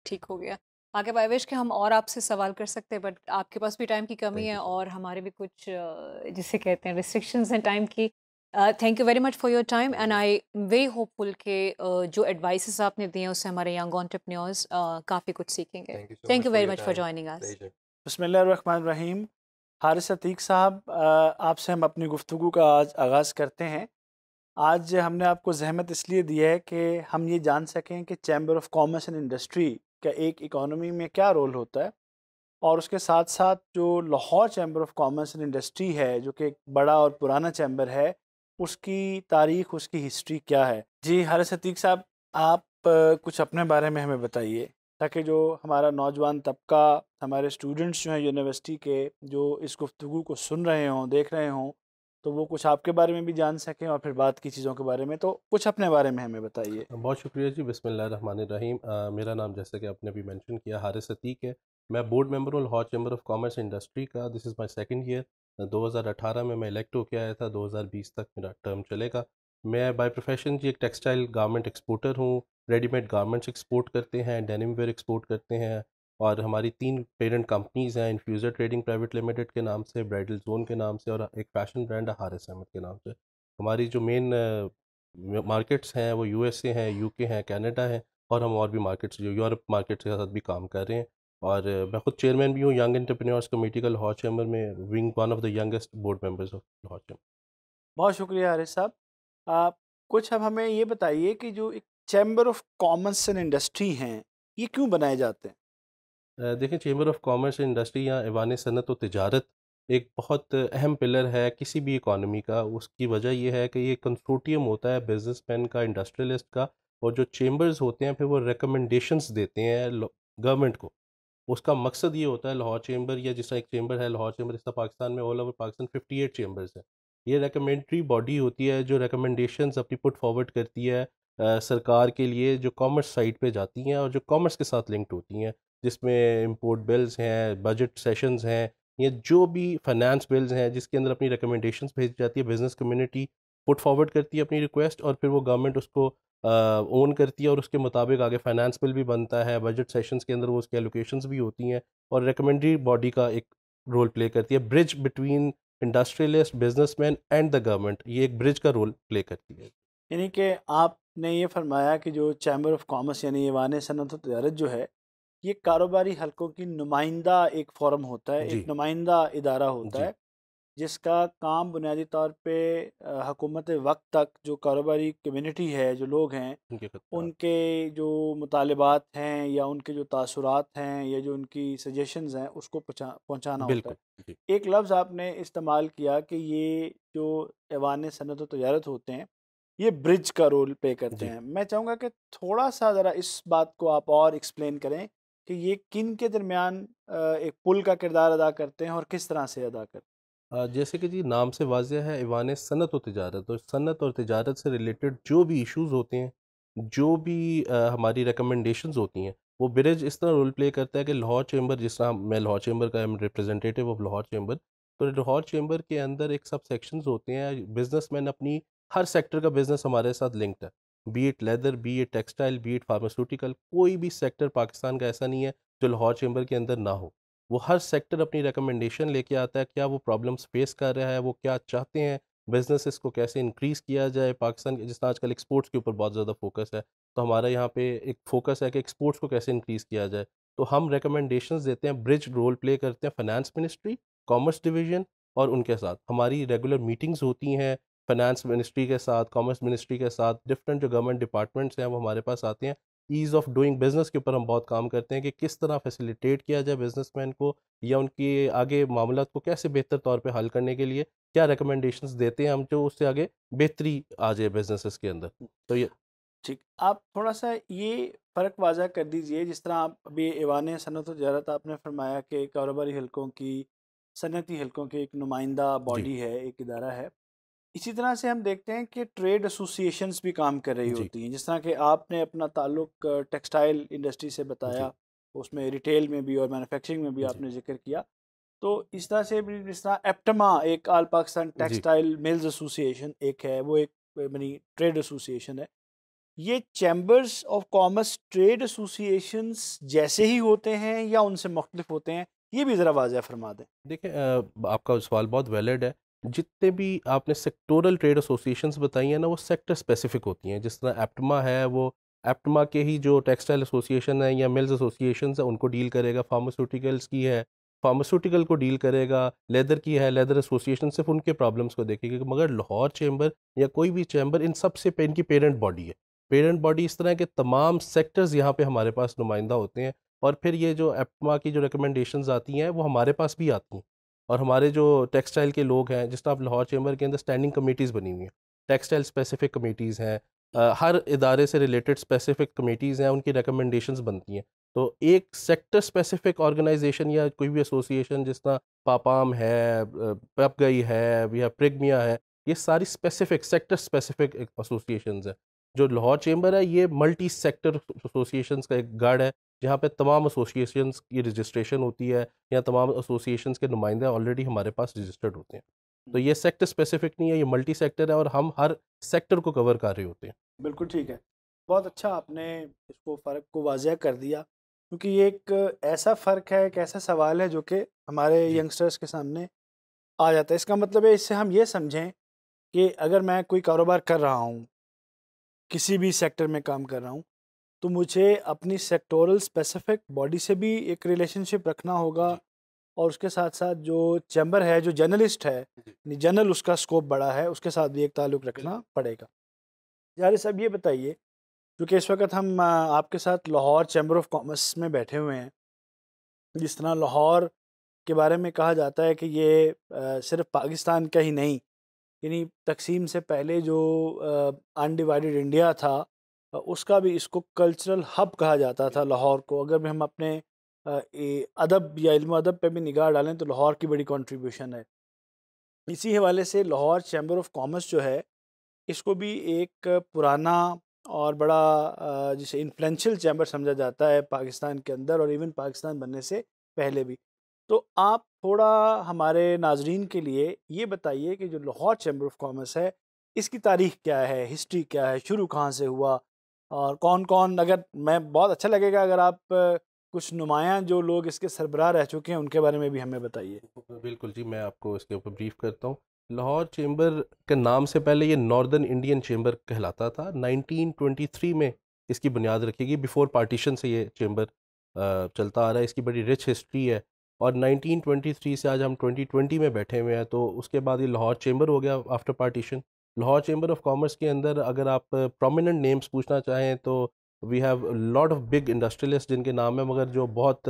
ठीक हो गया। आगे बायवेश के हम और आपसे सवाल कर सकते हैं बट आपके पास भी टाइम की कमी है और हमारे भी कुछ जिसे कहते हैं रिस्ट्रिक्शंस हैं टाइम की। Thank you very much for your time and I very hopeful के जो एडवाइसेस आपने दिए हैं उससे हमारे यंग ऑन्टरप्रन्योर्स काफ़ी कुछ सीखेंगे। Thank you very much for joining us बिस्मिल्लाहिर्रहमानिर्रहीम। हारिस अतीक साहब आपसे हम अपनी गुफ्तु का आज आगाज़ करते हैं। आज हमने आपको जहमत इसलिए दी है कि हम ये जान सकें कि chamber of commerce and industry का एक इकोनॉमी में क्या रोल होता है और उसके साथ साथ जो Lahore chamber of commerce and industry है, जो कि एक बड़ा और पुराना चैम्बर है, उसकी तारीख, उसकी हिस्ट्री क्या है? जी, हारिस अतीक साहब, आप कुछ अपने बारे में हमें बताइए। ताकि जो हमारा नौजवान तबका, हमारे स्टूडेंट्स जो हैं यूनिवर्सिटी के, जो इस गुफ्तु को सुन रहे हों, देख रहे हों तो वो कुछ आपके बारे में भी जान सकें और फिर बात की चीज़ों के बारे में। तो कुछ अपने बारे में हमें बताइए। बहुत शुक्रिया जी। बिसमिल्लाम मेरा नाम जैसे कि आपने अभी मेंशन किया, हारिस अतीक है। मैं बोर्ड मेंबर हूँ Lahore chamber of commerce industry का। This is my second year. 2018 में मैं इलेक्ट होकर आया था। 2020 तक मेरा टर्म चलेगा। मैं बाय प्रोफेशन जी एक टेक्सटाइल गारमेंट एक्सपोर्टर हूँ रेडीमेड गारमेंट्स एक्सपोर्ट करते हैं डेनिम वेयर एक्सपोर्ट करते हैं और हमारी तीन पेरेंट कंपनीज़ हैं इन्फ्यूज़र ट्रेडिंग प्राइवेट लिमिटेड के नाम से ब्राइडल जोन के नाम से और एक फ़ैशन ब्रांड है हारिस अहमद के नाम से। हमारी जो मेन मार्केट्स हैं वो यूएसए हैं यूके हैं कनाडा है और हम और भी मार्केट्स जो यूरोप मार्केट्स के साथ भी काम कर रहे हैं। और मैं खुद चेयरमैन भी हूँ यंग एंटरप्रेन्योर्स कमेटी का लाहौर चैम्बर में wing one of the youngest board members of Lahore chamber बहुत शुक्रिया हारिस साहब। आप कुछ अब हमें ये बताइए कि जो एक chamber of commerce and industry हैं, ये क्यों बनाए जाते हैं? देखिए, chamber of commerce and industry या ईवान सनत व तजारत एक बहुत अहम पिलर है किसी भी इकॉनमी का। उसकी वजह यह है कि ये कंसोर्टियम होता है बिजनेसमैन का, इंडस्ट्रियलिस्ट का और जो चेम्बर्स होते हैं फिर वो रिकमेंडेशंस देते हैं गवर्नमेंट को। उसका मकसद ये होता है लाहौर चेम्बर या जिस एक चेम्बर है, लाहौर चेम्बर, इस पाकिस्तान में all over Pakistan fifty eight chambers हैं। ये रिकमेंडरी बॉडी होती है जो रिकमेंडेशंस अपनी पुट फॉरवर्ड करती है आ, सरकार के लिए जो कॉमर्स साइट पे जाती हैं और जो कॉमर्स के साथ लिंक्ड होती हैं जिसमें इम्पोर्ट बिल्स हैं बजट सेशंस हैं या जो भी फाइनेंस बिल्स हैं जिसके अंदर अपनी रिकमेंडेशंस भेजी जाती है बिज़नेस कम्युनिटी पुट फॉरवर्ड करती है अपनी रिक्वेस्ट और फिर वो गवर्नमेंट उसको ओन करती है और उसके मुताबिक आगे फाइनेंस बिल भी बनता है बजट सेशंस के अंदर वो उसके एलोकेशंस भी होती हैं और रिकमेंडरी बॉडी का एक रोल प्ले करती है। Bridge between industrialist businessman and the government ये एक ब्रिज का रोल प्ले करती है। यानी कि आपने ये फरमाया कि जो चैम्बर ऑफ़ कॉमर्स यानी ईवान सनत तजारत जो है ये कारोबारी हलकों की नुमाइंदा एक फॉरम होता है एक नुमाइंदा इदारा होता है। जिसका काम बुनियादी तौर पे हकूमत वक्त तक जो कारोबारी कम्युनिटी है जो लोग हैं उनके जो मुतालबात हैं या उनके जो तासुरात हैं या जो उनकी सजेशंस हैं उसको पहुँचाना होता है। एक लफ्ज़ आपने इस्तेमाल किया कि ये जो ऐवान सनत तजारत होते हैं ये ब्रिज का रोल प्ले करते हैं। मैं चाहूँगा कि थोड़ा सा ज़रा इस बात को आप और एक्सप्लेन करें कि ये किन के दरमियान एक पुल का किरदार अदा करते हैं और किस तरह से अदा करते हैं? जैसे कि जी नाम से वाजह है ईवान सनत और तजारत। और सनत और तजारत से रिलेटेड जो भी इश्यूज़ होते हैं जो भी आ, हमारी रिकमेंडेशंस होती हैं वो ब्रिज इस तरह रोल प्ले करता है कि लाहौर चैम्बर जिस तरह मैं लाहौर चैम्बर का am representative of Lahore chamber तो लाहौर चैम्बर के अंदर एक सब सेक्शंस होते हैं बिजनेसमैन अपनी हर सेक्टर का बिज़नेस हमारे साथ लिंक्ड है। Be it leather be it textile be it pharmaceutical कोई भी सेक्टर पाकिस्तान का ऐसा नहीं है जो लाहौर चैम्बर के अंदर ना हो। वो हर सेक्टर अपनी रिकमेंडेशन लेके आता है, क्या वो प्रॉब्लम्स फेस कर रहा है, वो क्या चाहते हैं बिजनेसेस को कैसे इंक्रीज़ किया जाए, पाकिस्तान के जिस आजकल एक्सपोर्ट्स के ऊपर बहुत ज़्यादा फोकस है तो हमारा यहाँ पे एक फोकस है कि एक्सपोर्ट्स को कैसे इंक्रीज़ किया जाए। तो हम रिकमेंडेशन देते हैं ब्रिज रोल प्ले करते हैं फाइनेंस मिनिस्ट्री कॉमर्स डिवीज़न और उनके साथ। हमारी रेगुलर मीटिंग्स होती हैं फाइनेंस मिनिस्ट्री के साथ कॉमर्स मिनिस्ट्री के साथ डिफरेंट जो गवर्नमेंट डिपार्टमेंट्स हैं वो हमारे पास आते हैं। ईज़ ऑफ़ डूइंग बिज़नेस के ऊपर हम बहुत काम करते हैं कि किस तरह फैसिलिटेट किया जाए बिजनेसमैन को या उनके आगे मामला को कैसे बेहतर तौर पे हल करने के लिए क्या रिकमेंडेशंस देते हैं हम जो उससे आगे बेहतरी आ जाए बिजनेसेस के अंदर। तो ये ठीक आप थोड़ा सा ये फ़र्क वाजा कर दीजिए जिस तरह आप अभी ईवान सनत जरत आपने फरमाया कि कारोबारी हलकों की सनती हलकों की एक नुमाइंदा बॉडी है एक इदारा है। इसी तरह से हम देखते हैं कि ट्रेड एसोसिएशंस भी काम कर रही होती हैं। जिस तरह के आपने अपना ताल्लुक टेक्सटाइल इंडस्ट्री से बताया उसमें रिटेल में भी और मैन्युफैक्चरिंग में भी आपने ज़िक्र किया। तो इस तरह से भी जिस तरह एप्टमा एक all Pakistan textile mills association एक है वो एक मनी ट्रेड एसोसिएशन है। ये chambers of commerce trade associations जैसे ही होते हैं या उनसे मुख्तलिफ़ होते हैं ये भी ज़रा वाजह फरमा दें। देखिए आपका सवाल बहुत वैलिड है। जितने भी आपने सेक्टोरल ट्रेड एसोसिएशंस बताई हैं ना, वो सेक्टर स्पेसिफिक होती हैं। जिस तरह एप्टमा है, वो एप्टमा के ही जो टेक्सटाइल एसोसिएशन है या मिल्स एसोसिएशन है, उनको डील करेगा। फार्मास्यूटिकल्स की है फार्मास्यूटिकल को डील करेगा। लेदर की है लेदर एसोसिएशन सिर्फ़ उनके प्रॉब्लम्स को देखेगी मगर लाहौर चैम्बर या कोई भी चैम्बर इन सबसे पे इनकी पेरेंट बॉडी है। पेरेंट बॉडी इस तरह के तमाम सेक्टर्स यहाँ पे हमारे पास नुमाइंदा होते हैं और फिर ये जो एप्टमा की जो रिकमेंडेशन आती हैं, वो हमारे पास भी आती हैं। और हमारे जो टेक्सटाइल के लोग हैं, जिस तरह आप लाहौर चैम्बर के अंदर स्टैंडिंग कमेटीज़ बनी हुई हैं टेक्सटाइल स्पेसिफिक कमेटीज़ हैं हर इदारे से रिलेटेड स्पेसिफिक कमेटीज़ हैं, उनकी रिकमेंडेशंस बनती हैं। तो एक सेक्टर स्पेसिफिक ऑर्गेनाइजेशन या कोई भी एसोसिएशन जिस तरह पापाम है पप गई है, या प्रिगमिया है, ये सारी स्पेसिफिक सेक्टर स्पेसिफिक एसोसिएशन है। जो लाहौर चेंबर है, ये मल्टी सेक्टर एसोसिएशन का एक गढ़ है। जहाँ पे तमाम एसोसिएशन की रजिस्ट्रेशन होती है या तमाम एसोसिएशन के नुमाइंदे ऑलरेडी हमारे पास रजिस्टर्ड होते हैं। तो ये सेक्टर स्पेसिफिक नहीं है ये मल्टी सेक्टर है और हम हर सेक्टर को कवर कर रहे होते हैं। बिल्कुल ठीक है। बहुत अच्छा आपने इसको फ़र्क को वाजह कर दिया क्योंकि ये एक ऐसा फ़र्क है एक ऐसा सवाल है जो कि हमारे यंगस्टर्स के सामने आ जाता है। इसका मतलब है इससे हम ये समझें कि अगर मैं कोई कारोबार कर रहा हूँ किसी भी सेक्टर में काम कर रहा हूँ तो मुझे अपनी सेक्टोरल स्पेसिफिक बॉडी से भी एक रिलेशनशिप रखना होगा और उसके साथ साथ जो चैम्बर है जो जर्नलिस्ट है जनरल उसका स्कोप बड़ा है उसके साथ भी एक ताल्लुक़ रखना पड़ेगा। यार साहब ये बताइए क्योंकि इस वक्त हम आपके साथ लाहौर चैम्बर ऑफ़ कॉमर्स में बैठे हुए हैं। जिस तरह लाहौर के बारे में कहा जाता है कि ये सिर्फ़ पाकिस्तान का ही नहीं यानी तकसीम से पहले जो अनडिवाइडेड इंडिया था उसका भी इसको कल्चरल हब कहा जाता था लाहौर को। अगर भी हम अपने अदब या इल्म अदब पे भी निगाह डालें तो लाहौर की बड़ी कंट्रीब्यूशन है। इसी हवाले से लाहौर चैम्बर ऑफ़ कॉमर्स जो है, इसको भी एक पुराना और बड़ा जिसे इन्फ्लुएंशियल चैम्बर समझा जाता है पाकिस्तान के अंदर और इवन पाकिस्तान बनने से पहले भी। तो आप थोड़ा हमारे नाजरीन के लिए ये बताइए कि जो लाहौर चैम्बर ऑफ़ कॉमर्स है, इसकी तारीख क्या है हिस्ट्री क्या है, शुरू कहाँ से हुआ और कौन कौन अगर मैं, बहुत अच्छा लगेगा अगर आप कुछ नुमायाँ जो लोग इसके सरबराह रह चुके हैं, उनके बारे में भी हमें बताइए। बिल्कुल जी, मैं आपको इसके ऊपर ब्रीफ करता हूँ। लाहौर चेंबर के नाम से पहले ये नॉर्दर्न इंडियन चेंबर कहलाता था। 1923 में इसकी बुनियाद रखी गई, बिफोर पार्टीशन से ये चेंबर चलता आ रहा है। इसकी बड़ी रिच हिस्ट्री है और 1923 से आज हम 2020 में बैठे हुए हैं तो उसके बाद ये लाहौर चेंबर हो गया after partition. Lahore chamber of commerce के अंदर अगर आप प्रोमिनेंट नेम्स पूछना चाहें तो we have lot of big industrialist जिनके नाम है मगर जो बहुत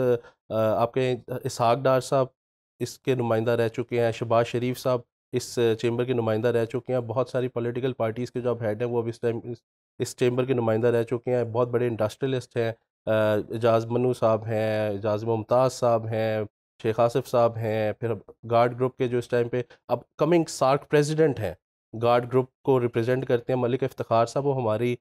आपके इसहाक डार साहब इसके नुमाइंदा रह चुके हैं शबाज शरीफ साहब इस चेंबर के नुमाइंदा रह चुके हैं बहुत सारी पॉलिटिकल पार्टीज़ के जो अब हेड हैं वो अब इस टाइम इस, चेंबर के नुमाइंदा रह चुके हैं बहुत बड़े इंडस्ट्रियलिस्ट हैं एजाज मनु साहब हैं एजाज मुमताज़ साहब हैं शेख आसिफ साहब हैं फिर गार्ड ग्रुप के जो इस टाइम पे अब कमिंग सार्क प्रेसिडेंट हैं गार्ड ग्रुप को रिप्रेजेंट करते हैं, मलिक इफ्तार साहब, वो हमारी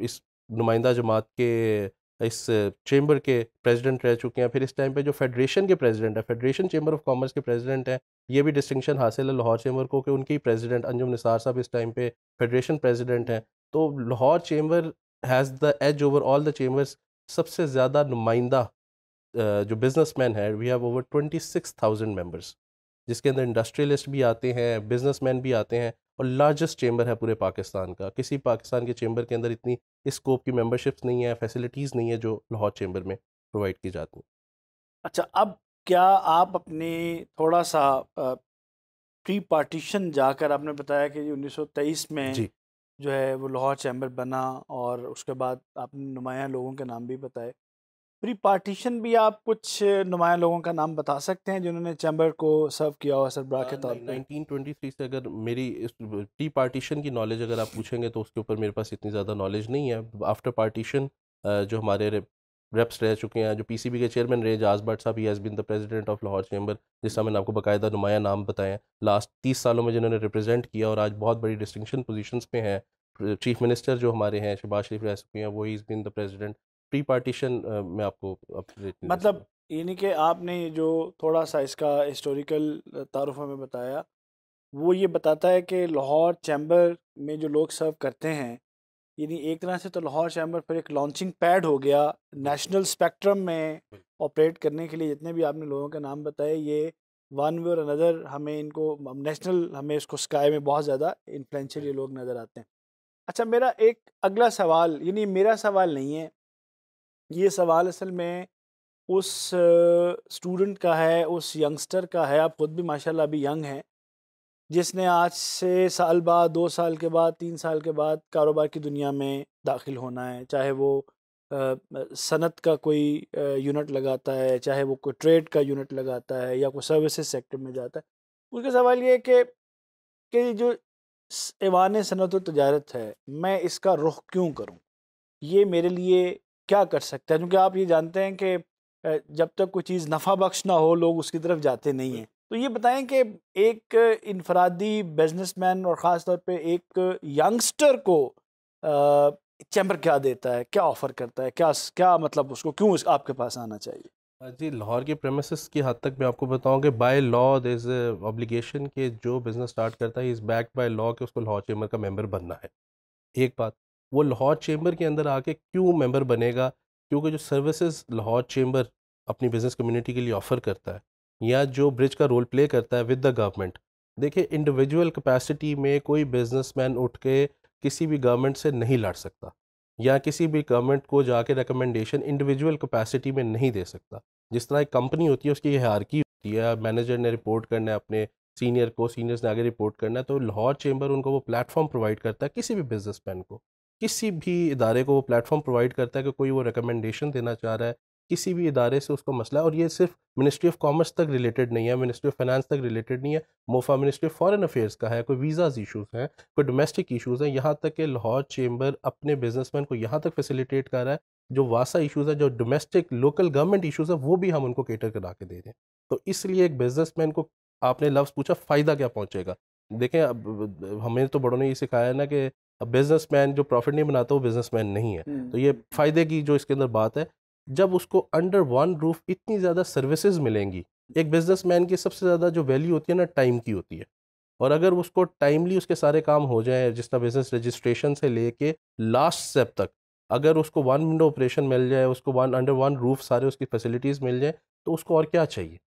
इस नुमाइंदा जमात के, इस चेंबर के प्रेसिडेंट रह चुके हैं। फिर इस टाइम पे जो फेडरेशन के प्रेसिडेंट है, फेडरेशन चेंबर ऑफ़ कॉमर्स के प्रेसिडेंट हैं, ये भी डिस्टिंक्शन हासिल है लाहौर चेंबर को कि उनके प्रेसिडेंट अंजुम निसार साहब इस टाइम पे फेडरेशन प्रेसिडेंट हैं। तो Lahore chamber has the edge over all the chambers सबसे ज़्यादा नुमाइंदा जो बिज़नेस मैन है we have over twenty six thousand members जिसके अंदर इंडस्ट्रियलिस्ट भी आते हैं बिज़नेस भी आते हैं और लार्जेस्ट चेंबर है पूरे पाकिस्तान का। किसी पाकिस्तान के चेंबर के अंदर इतनी स्कोप की मेंबरशिप्स नहीं है फैसिलिटीज़ नहीं है जो लाहौर चेंबर में प्रोवाइड की जाती हैं। अच्छा अब क्या आप अपने थोड़ा सा प्री पार्टीशन जाकर आपने बताया कि 1923 में जी। जो है वो लाहौर चैम्बर बना और उसके बाद आपने नुमाया लोगों के नाम भी बताए। प्री पार्टीशन भी आप कुछ नुमाया लोगों का नाम बता सकते हैं जिन्होंने चैम्बर को सर्व किया हुआ सरबराह के तौर पर 1923 से अगर मेरी प्री पार्टीशन की नॉलेज अगर आप पूछेंगे तो उसके ऊपर मेरे पास इतनी ज़्यादा नॉलेज नहीं है। आफ्टर पार्टीशन जो हमारे रेप्स रह चुके हैं जो पीसीबी के चेयरमैन रहे जाज भट्ट साहब he has been the president of Lahore chamber जिसका मैंने आपको बाकायदा नुमाया नाम बताएँ लास्ट तीस सालों में जिन्होंने रिप्रेजेंट किया और आज बहुत बड़ी डिस्टिंक्शन पोजीशंस पे हैं। चीफ मिनिस्टर जो हमारे हैं शहबाज शरीफ रह चुके हैं वो is been the president pre partition में आपको मतलब यानी कि आपने जो थोड़ा सा इसका हिस्टोरिकल तारुफ हमें बताया वो ये बताता है कि लाहौर चैम्बर में जो लोग सर्व करते हैं यानी एक तरह से तो लाहौर चैम्बर पर एक लॉन्चिंग पैड हो गया नेशनल स्पेक्ट्रम में ऑपरेट करने के लिए जितने भी आपने लोगों के नाम बताए ये वन वे और अनदर हमें इनको नेशनल हमें इसको स्काई में बहुत ज़्यादा इन्फ्लुएंशियल ये लोग नज़र आते हैं। अच्छा मेरा एक अगला सवाल यानी मेरा सवाल नहीं है ये सवाल असल में उस स्टूडेंट का है, उस यंगस्टर का है, आप खुद भी माशाल्लाह अभी यंग हैं, जिसने आज से साल बाद, दो साल के बाद, तीन साल के बाद कारोबार की दुनिया में दाखिल होना है। चाहे वो सनत का कोई यूनिट लगाता है, चाहे वो कोई ट्रेड का यूनिट लगाता है या कोई सर्विसेज़ सेक्टर में जाता है, उसका सवाल ये है कि कि जो ऐवान सनत व तजारत है, मैं इसका रुख क्यों करूँ? ये मेरे लिए क्या कर सकते हैं? क्योंकि आप ये जानते हैं कि जब तक कोई चीज़ नफ़ा बख्श ना हो, लोग उसकी तरफ़ जाते नहीं हैं। तो ये बताएँ कि एक इनफरादी बिजनेसमैन और ख़ास तौर पे एक यंगस्टर को चैम्बर क्या देता है? क्या ऑफ़र करता है? क्या क्या मतलब उसको, क्यों आपके पास आना चाहिए? जी, लाहौर के प्रेमिस की हद तक मैं आपको बताऊँ कि by law there is obligation के जो बिज़नेस स्टार्ट करता है इज़ बैक बाय लॉ कि उसको लाहौर चैम्बर का मेंबर बनना है। एक बात। वो लाहौर चैम्बर के अंदर आके क्यों मेंबर बनेगा? क्योंकि जो सर्विसेज़ लाहौर चैम्बर अपनी बिज़नेस कम्युनिटी के लिए ऑफ़र करता है, या जो ब्रिज का रोल प्ले करता है विद द गवर्नमेंट। देखिए, इंडिविजुअल कैपेसिटी में कोई बिजनेसमैन उठ के किसी भी गवर्नमेंट से नहीं लड़ सकता, या किसी भी गवर्नमेंट को जाके रिकमेंडेशन इंडिविजुअल कैपेसिटी में नहीं दे सकता। जिस तरह एक कंपनी होती है, उसकी ये हारकी होती है, मैनेजर ने रिपोर्ट करना है, अपने सीनियर को सीनियर्स ने आगे रिपोर्ट करना है तो लाहौर चेंबर उनको वो प्लेटफॉर्म प्रोवाइड करता है किसी भी बिजनेसमैन को। किसी भी इदारे को वो प्लेटफॉर्म प्रोवाइड करता है कि कोई वो रिकमेंडेशन देना चाह रहा है, किसी भी इदारे से उसको मसला है और ये सिर्फ़ मिनिस्ट्री ऑफ़ कॉमर्स तक रिलेटेड नहीं है मिनिस्ट्री ऑफ़ फाइनेंस तक रिलेटेड नहीं है MOFA ministry of foreign affairs का है, कोई वीज़ाज इशूज़ हैं, कोई डोमेस्टिक इशूज़ हैं, यहाँ तक कि लाहौर चेंबर अपने बिजनेसमैन को यहाँ तक फैसिलिटेट कर रहा है, जो वासा इशूज़ है, जो डोमेस्टिक लोकल गवर्नमेंट इशूज़ है, वो भी हम उनको केटर करा के दे रहे हैं। तो इसलिए एक बिजनेसमैन को आपने लफ्ज़ पूछा, फ़ायदा क्या पहुँचेगा? देखें, अब हमें तो बड़ों ने ये सिखाया ना कि बिज़नेस मैन जो प्रॉफिट नहीं बनाता वो बिज़नेस मैन नहीं है। हम्म। तो ये फ़ायदे की जो इसके अंदर बात है जब उसको अंडर वन रूफ इतनी ज़्यादा सर्विसेज़ मिलेंगी एक बिजनेसमैन की सबसे ज़्यादा जो वैल्यू होती है ना टाइम की होती है। और अगर उसको टाइमली उसके सारे काम हो जाए जिस तरह बिज़नेस रजिस्ट्रेशन से लेके लास्ट स्टेप तक अगर उसको वन विंडो ऑपरेशन मिल जाए उसको वन अंडर वन रूफ सारे उसकी फैसिलिटीज़ मिल जाए तो उसको और क्या चाहिए?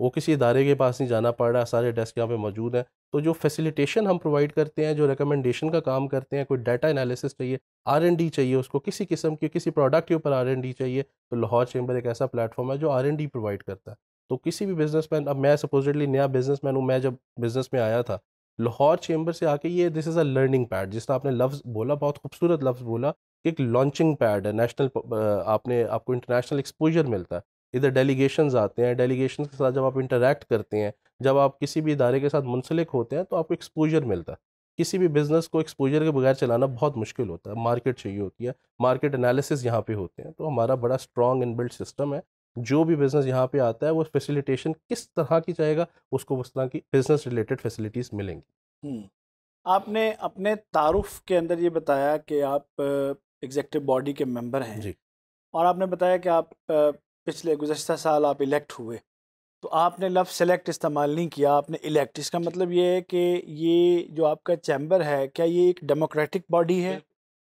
वो किसी इदारे के पास नहीं जाना पड़ रहा, सारे डेस्क यहाँ पे मौजूद हैं। तो जो फैसिलिटेशन हम प्रोवाइड करते हैं, जो रिकमेंडेशन का काम करते हैं, कोई डाटा एनालिसिस चाहिए आर एन डी चाहिए उसको, किसी किस्म की, किसी प्रोडक्ट के ऊपर आर चाहिए तो लाहौर चैम्बर एक ऐसा प्लेटफॉर्म है जो आर प्रोवाइड करता है। तो किसी भी बिजनेसमैन अब मैं सपोजिटली नया बिजनेसमैन हूँ, मैं जब बिज़नेस में आया था, लाहौर चैम्बर से आके ये this is a learning pad जिस तरह आपने लफ्ज़ बोला, बहुत खूबसूरत लफ्ज़ बोला कि एक लॉन्चिंग पैड है नेशनल आपने, आपको इंटरनेशनल एक्सपोजर मिलता है। इधर डेलीगेशंस आते हैं डेलीगेशन के साथ जब आप इंटरेक्ट करते हैं जब आप किसी भी इदारे के साथ मुंसलिक होते हैं तो आपको एक्सपोजर मिलता है। किसी भी बिज़नेस को एक्सपोजर के बगैर चलाना बहुत मुश्किल होता है। मार्केट चाहिए होती है मार्केट एनालिसिस यहाँ पे होते हैं। तो हमारा बड़ा स्ट्रॉन्ग इनबिल्ट सिस्टम है। जो भी बिज़नेस यहाँ पे आता है वो फैसिलिटेशन किस तरह की चाहेगा उसको उस तरह की बिज़नेस रिलेटेड फैसिलिटीज़ मिलेंगी। हम्म। आपने अपने तारुफ के अंदर ये बताया कि आप एग्जेक्टिव बॉडी के मेंबर हैं। जी। और आपने बताया कि आप पिछले गुजशत साल आप इलेक्ट हुए। तो आपने लफ्ज़ सेलेक्ट इस्तेमाल नहीं किया आपने इलेक्ट इसका मतलब ये है कि ये जो आपका चैम्बर है क्या ये एक डेमोक्रेटिक बॉडी है?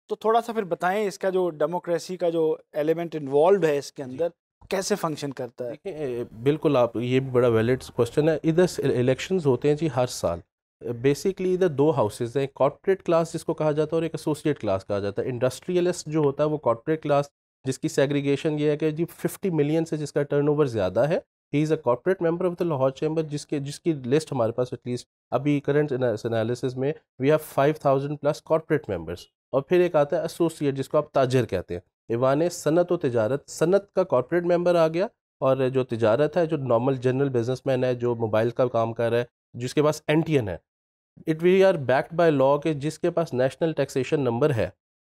तो थोड़ा सा फिर बताएँ इसका जो डेमोक्रेसी का जो एलिमेंट इन्वॉल्व है इसके अंदर कैसे फ़ंक्शन करता है? बिल्कुल आप ये भी बड़ा वैलिड क्वेश्चन है। इधर इलेक्शंस होते हैं जी हर साल। बेसिकली इधर दो हाउसेज हैं कॉर्पोरेट क्लास जिसको कहा जाता है और एक एसोसिएट क्लास कहा जाता है। इंडस्ट्रियलिस्ट जो होता है वो कॉर्पोरेट क्लास जिसकी सेग्रीगेशन ये है कि जी फिफ्टी मिलियन से जिसका टर्नओवर ज़्यादा है he is a corporate member of the Lahore chamber जिसके, जिसकी लिस्ट हमारे पास एटलीस्ट अभी करंट एनालिसिस में we have five thousand plus corporate members और फिर एक आता है एसोसिएट जिसको आप ताजर कहते हैं। ईवान सनत व तजारत, सनत का कॉर्पोरेट मेंबर आ गया और जो तजारत है, जो नॉर्मल जनरल बिजनेसमैन है, जो मोबाइल का काम कर रहा है, जिसके पास एन है। It we are backed by law के जिसके पास नेशनल टैक्सेशन नंबर है।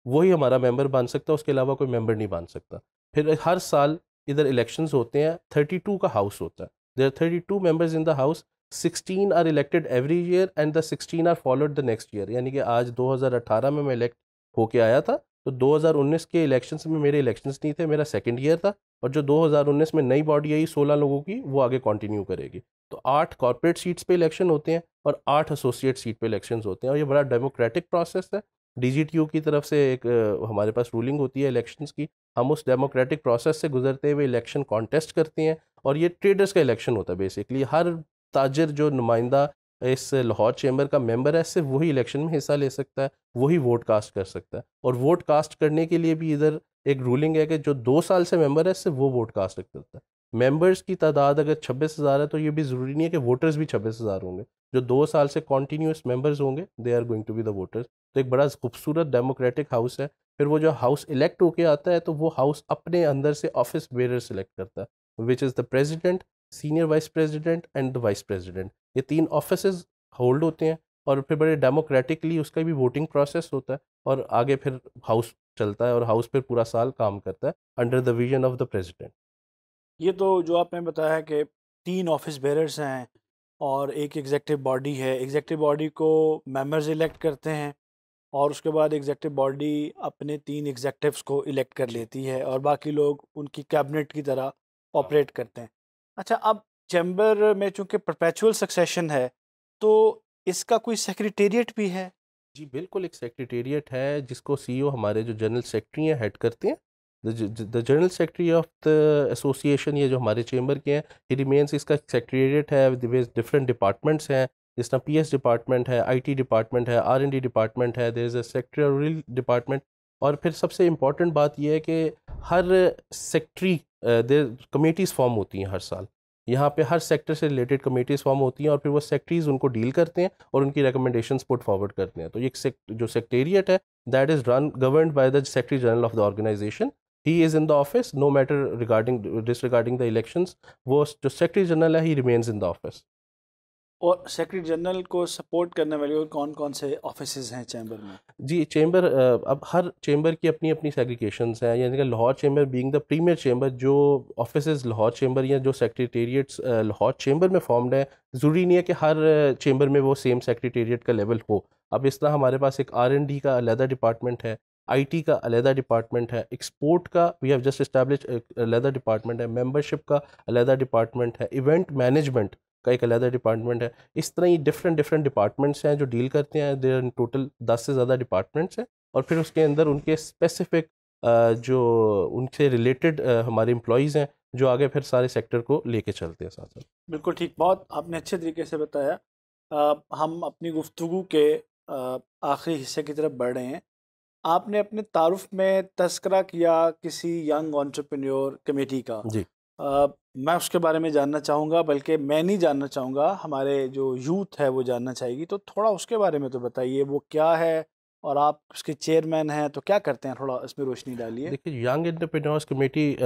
वही हमारा मेंबर बन सकता है, उसके अलावा कोई मेंबर नहीं बन सकता। फिर हर साल इधर इलेक्शंस होते हैं थर्टी टू का हाउस होता है। There are thirty two members in the house sixteen are elected every year and the sixteen are followed the next year यानी कि आज दो हज़ार अठारह में मैं इलेक्ट होके आया था तो 2019 के इलेक्शंस में मेरे इलेक्शंस नहीं थे, मेरा सेकंड ईयर था और जो 2019 में नई बॉडी आई 16 लोगों की, वो आगे कंटिन्यू करेगी। तो आठ कॉरपोरेट सीट्स पे इलेक्शन होते हैं और आठ एसोसिएट सीट पे इलेक्शंस होते हैं और ये बड़ा डेमोक्रेटिक प्रोसेस है। डी की तरफ़ से एक हमारे पास रूलिंग होती है इलेक्शंस की। हम उस डेमोक्रेटिक प्रोसेस से गुजरते हुए इलेक्शन कॉन्टेस्ट करते हैं और ये ट्रेडर्स का इलेक्शन होता है बेसिकली हर ताजर जो नुमाइंदा इस लाहौर चैम्बर का मेंबर है, सिर्फ़ वही इलेक्शन में हिस्सा ले सकता है, वही वोट कास्ट कर सकता है। और वोट कास्ट करने के लिए भी इधर एक रूलिंग है कि जो दो साल से मेंबर है, सिर्फ़ वो वोट कास्ट कर सकता है। मेंबर्स की तादाद अगर छब्बीस हज़ार है तो ये भी ज़रूरी नहीं है कि वोटर्स भी छब्बीस हज़ार होंगे। जो दो साल से कॉन्टीन्यूस मेंबर्स होंगे they are going to be the voters तो एक बड़ा खूबसूरत डेमोक्रेटिक हाउस है। फिर वो जो हाउस इलेक्ट होके आता है तो वो हाउस अपने अंदर से ऑफ़िस बेरर सेलेक्ट करता है which is the president senior vice president and the vice president ये तीन ऑफ़िस होल्ड होते हैं और फिर बड़े डेमोक्रेटिकली उसका भी वोटिंग प्रोसेस होता है और आगे फिर हाउस चलता है और हाउस फिर पूरा साल काम करता है under the vision of the president ये तो जो आपने बताया कि तीन ऑफ़िस बेरर्स हैं और एक एग्जेक्टिव बॉडी है एग्जेक्टिव बॉडी को मेंबर्स इलेक्ट करते हैं। और उसके बाद एग्जेक्टिव बॉडी अपने तीन एग्जेक्टिव्स को इलेक्ट कर लेती है और बाकी लोग उनकी कैबिनेट की तरह ऑपरेट करते हैं। अच्छा अब चैम्बर में चूँकि परपेचुअल सक्सेशन है तो इसका कोई सेक्रेटेरिएट भी है? जी बिल्कुल एक सेक्रेटेरिएट है जिसको सीईओ हमारे जो जनरल सेक्रेटरी हैं हेड करते हैं। The general secretary of the association ये जो हमारे चेंबर के हैं ही रिमेंस इसका सेक्रेटेरिएट है डिफरेंट डिपार्टमेंट्स हैं। जिस तरह पी एस डिपार्टमेंट है आई टी डिपार्टमेंट है आर एन डी डिपार्टमेंट है there is a secretarial department और फिर सबसे इंपॉर्टेंट बात यह है कि हर सेक्ट्री देर कमेटीज़ फॉर्म होती हैं हर साल। यहाँ पे हर सेक्टर से रिलेटेड कमेटीज़ फॉर्म होती हैं और फिर वो सेक्टरीज उनको डील करते हैं और उनकी रिकमेंडेशंस पुट फॉरवर्ड करते हैं। तो ये जो सेक्टेरिएट है that is run governed by the secretary general of the organisation he is in the office no matter regarding dis regarding the elections वो जो सेक्रेटरी जनरल है he remains in the office और secretary general को support करने वाले और कौन कौन से ऑफ़िस हैं चैम्बर में? जी चैम्बर अब हर चैम्बर की अपनी अपनी सेग्रीगेशंस हैं, यानी कि Lahore chamber being the premier chamber जो ऑफ़िस लाहौर चैम्बर या जो सेक्रेटेरिएट्स लाहौर चैम्बर में फॉर्म्ड है, ज़रूरी नहीं है कि हर चैम्बर में वो सेम सेक्रेटेरिएट का लेवल हो। अब इस तरह हमारे पास एक आर एन डी का अलहदा डिपार्टमेंट है आईटी का अलहदा डिपार्टमेंट है एक्सपोर्ट का वी हैव जस्ट इस्टेब्लिश अलहदा डिपार्टमेंट है मेंबरशिप का अलहदा डिपार्टमेंट है इवेंट मैनेजमेंट का एक अलहदा डिपार्टमेंट है। इस तरह ही डिफरेंट डिफरेंट डिपार्टमेंट्स हैं जो डील करते हैं। देर टोटल दस से ज़्यादा डिपार्टमेंट्स हैं और फिर उसके अंदर उनके स्पेसिफिक जो उनसे रिलेटेड हमारे एम्प्लॉज़ हैं जो आगे फिर सारे सेक्टर को लेके चलते हैं साथ साथ बिल्कुल ठीक। बहुत आपने अच्छे तरीके से बताया। आ, हम अपनी गुफ्तु के आखिरी हिस्से की तरफ़ बढ़ रहे हैं। आपने अपने तारुफ में तस्करा किया किसी यंग ऑन्टरप्रेन्योर कमेटी का। जी। आ, मैं उसके बारे में जानना चाहूँगा, बल्कि मैं नहीं जानना चाहूँगा, हमारे जो यूथ है वो जानना चाहेगी तो थोड़ा उसके बारे में तो बताइए, वो क्या है और आप उसके चेयरमैन हैं तो क्या करते हैं, थोड़ा इसमें रोशनी डालिए। देखिए, यंग एंटरप्रेन्योर्स कमेटी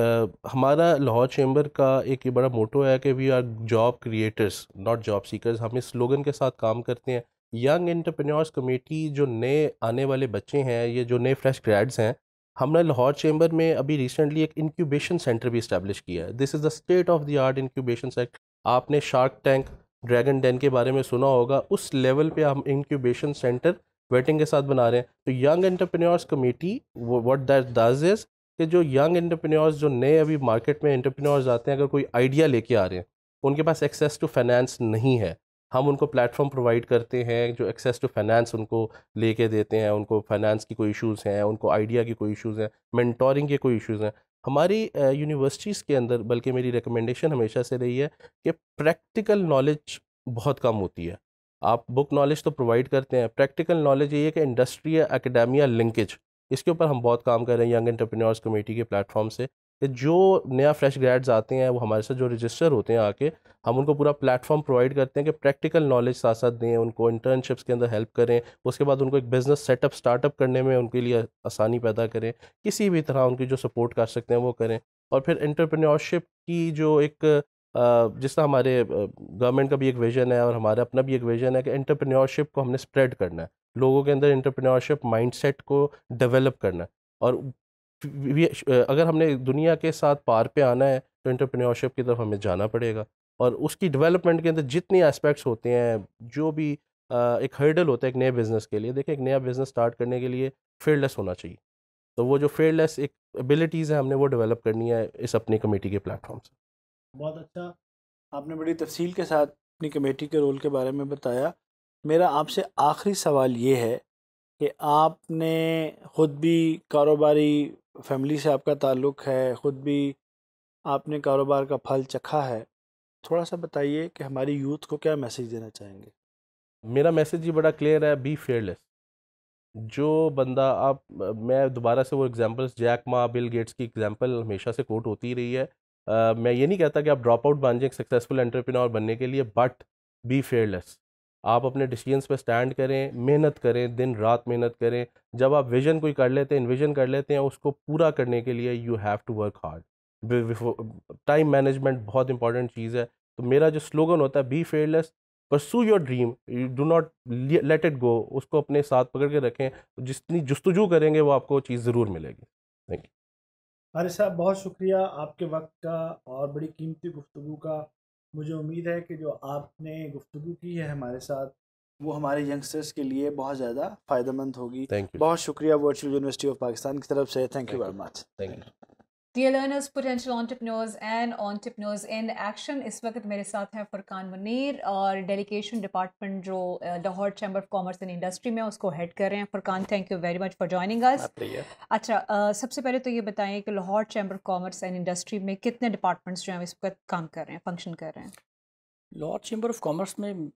हमारा लाहौर चैम्बर का एक ये बड़ा मोटो है कि we are job creators not job seekers हम इस स्लोगन के साथ काम करते हैं। यंग एंटरप्रेन्योर्स कमेटी जो नए आने वाले बच्चे हैं, ये जो नए फ्रेश ग्रेड्स हैं हमने लाहौर चैम्बर में अभी रिसेंटली एक इंक्यूबेशन सेंटर भी इस्टेब्लिश किया है। This is the state of the art incubation centre आपने शार्क टैंक ड्रैगन डैन के बारे में सुना होगा। उस लेवल पे हम इंक्यूबेशन सेंटर वेटिंग के साथ बना रहे हैं। तो young entrepreneurs committee what that does is कि जो यंग एंटरप्रेन्योर्स जो नए अभी मार्केट में एंटरप्रेन्योर्स आते हैं, अगर कोई आइडिया लेके आ रहे हैं, उनके पास एक्सेस टू फाइनेंस नहीं है। हम उनको प्लेटफॉर्म प्रोवाइड करते हैं, जो एक्सेस टू फाइनेंस उनको लेके देते हैं, उनको फाइनेंस की कोई इश्यूज़ हैं, उनको आइडिया की कोई इश्यूज़ हैं मेंटोरिंग के कोई इश्यूज़ हैं। हमारी यूनिवर्सिटीज़ के अंदर, बल्कि मेरी रिकमेंडेशन हमेशा से रही है कि प्रैक्टिकल नॉलेज बहुत कम होती है। आप बुक नॉलेज तो प्रोवाइड करते हैं प्रैक्टिकल नॉलेज ये है कि इंडस्ट्री एकेडमिया लिंकेज इसके ऊपर हम बहुत काम कर रहे हैं यंग एंटरप्रेन्योर्स कमेटी के प्लेटफॉर्म से। कि जो नया फ्रेश ग्रेड्स आते हैं, वो हमारे साथ जो रजिस्टर होते हैं आके, हम उनको पूरा प्लेटफॉर्म प्रोवाइड करते हैं कि प्रैक्टिकल नॉलेज साथ साथ दें, उनको इंटर्नशिप्स के अंदर हेल्प करें, उसके बाद उनको एक बिज़नेस सेटअप स्टार्टअप करने में उनके लिए आसानी पैदा करें, किसी भी तरह उनकी जो सपोर्ट कर सकते हैं वो करें। और फिर एंटरप्रेन्योरशिप की जो एक जिस तरह हमारे गवर्नमेंट का भी एक विजन है और हमारा अपना भी एक विजन है कि एंटरप्रेन्योरशिप को हमने स्प्रेड करना है, लोगों के अंदर एंटरप्रेन्योरशिप माइंडसेट को डेवलप करना है। और अगर हमने दुनिया के साथ पार पे आना है तो एंटरप्रेन्योरशिप की तरफ़ हमें जाना पड़ेगा। और उसकी डेवलपमेंट के अंदर जितने एस्पेक्ट्स होते हैं, जो भी एक हर्डल होता है एक नए बिज़नेस के लिए, देखिए एक नया बिज़नेस स्टार्ट करने के लिए फेयरलेस होना चाहिए। तो वो जो फेयरलेस एक एबिलिटीज़ है, हमने वो डेवलप करनी है इस अपनी कमेटी के प्लेटफॉर्म से। बहुत अच्छा। आपने बड़ी तफसील के साथ अपनी कमेटी के रोल के बारे में बताया। मेरा आपसे आखिरी सवाल ये है कि आपने ख़ुद भी कारोबारी फैमिली से आपका ताल्लुक़ है ख़ुद भी आपने कारोबार का फल चखा है थोड़ा सा बताइए कि हमारी यूथ को क्या मैसेज देना चाहेंगे? मेरा मैसेज ये बड़ा क्लियर है बी फेयरलेस। जो बंदा आप मैं दोबारा से वो examples Jack Ma Bill Gates की एग्जांपल हमेशा से कोट होती ही रही है। आ, मैं ये नहीं कहता कि आप ड्रॉप आउट बन जाए सक्सेसफुल एंटरप्रेन्योर बनने के लिए बट बी फेयरलेस। आप अपने डिसीजंस पे स्टैंड करें, मेहनत करें, दिन रात मेहनत करें। जब आप विजन कोई कर लेते हैं इन्विजन कर लेते हैं, उसको पूरा करने के लिए you have to work hard time management बहुत इंपॉर्टेंट चीज़ है। तो मेरा जो स्लोगन होता है be fearless pursue your dream you do not let it go उसको अपने साथ पकड़ के रखें। जितनी जस्तजू करेंगे, वो आपको चीज़ ज़रूर मिलेगी। थैंक यू अरे साहब, बहुत शुक्रिया आपके वक्त का और बड़ी कीमती गुफ्तु का। मुझे उम्मीद है कि जो आपने गुफ्तु की है हमारे साथ वो हमारे यंगस्टर्स के लिए बहुत ज़्यादा फ़ायदेमंद होगी। थैंक यू बहुत शुक्रिया वर्चुअल यूनिवर्सिटी ऑफ़ पाकिस्तान की तरफ़ से। Thank you very much thank you Dear learners, potential entrepreneurs and entrepreneurs in action इस वक्त मेरे साथ हैं फरकान मुनीर और डेलीगेशन डिपार्टमेंट जो Lahore chamber of commerce and industry में उसको हेड कर रहे हैं। Furqan thank you very much for joining us अच्छा uh, सबसे पहले तो ये बताएँ कि Lahore chamber of commerce and industry में कितने डिपार्टमेंट्स जो हैं इस वक्त काम कर रहे हैं फ़ंक्शन कर रहे हैं? लाहौर चैम्बर ऑफ़ कॉमर्स में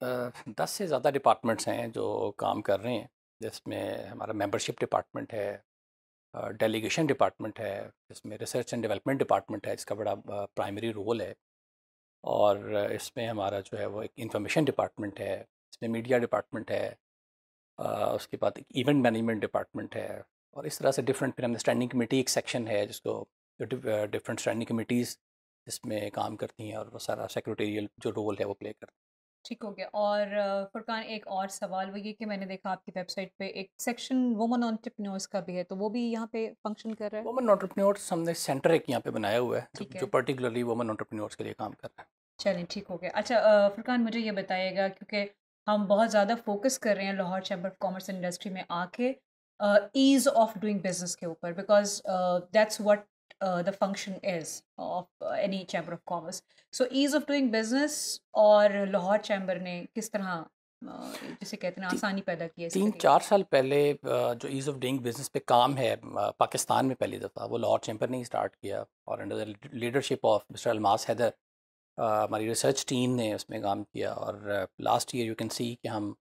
दस से ज़्यादा डिपार्टमेंट्स हैं जो काम कर रहे हैं। जिसमें हमारा मेंबरशिप डिपार्टमेंट है डेलीगेशन डिपार्टमेंट है इसमें रिसर्च एंड डेवलपमेंट डिपार्टमेंट है इसका बड़ा प्राइमरी रोल है। और इसमें हमारा जो है वो एक इंफॉर्मेशन डिपार्टमेंट है, इसमें मीडिया डिपार्टमेंट है उसके बाद एक इवेंट मैनेजमेंट डिपार्टमेंट है। और इस तरह से डिफरेंट फिर हमने स्टैंडिंग कमेटी एक सेक्शन है, जिसको डिफरेंट स्टैंडिंग कमेटीज़ इसमें काम करती हैं और वो सारा सेक्रेटेरियल जो रोल है वो प्ले करती हैं। ठीक हो गया। और फुरकान एक और सवाल वो ये कि मैंने देखा आपकी वेबसाइट पे एक सेक्शन वुमन ऑन्टरप्रन्योर्स का भी है तो वो भी यहाँ पे फ़ंक्शन कर रहा है? वुमन ऑन्टरप्रन्योर्स हमने सेंटर एक यहाँ पे बनाया हुआ है जो पर्टिकुलरली वुमन ऑन्टरप्रन्योर्स के लिए काम कर रहा है। चलें ठीक हो गया। अच्छा फुरकान मुझे ये बताइएगा क्योंकि हम बहुत ज़्यादा फोकस कर रहे हैं Lahore chamber of commerce industry में आके ईज़ ऑफ़ डूइंग बिज़नेस के ऊपर because that's what the function is of any chamber of commerce so ease of doing business और लाहौर चैम्बर ने किस तरह अ, जिसे कहते हैं आसानी पैदा की है तीन चार साल पहले अ, जो ईज़ ऑफ़ डूइंग बिज़नेस पे काम है पाकिस्तान में पहली दफ़ा वो लाहौर चैम्बर ने ही स्टार्ट किया और under the leadership of mister Almas Haider हमारी रिसर्च टीम ने उसमें काम किया और last year you can see कि हम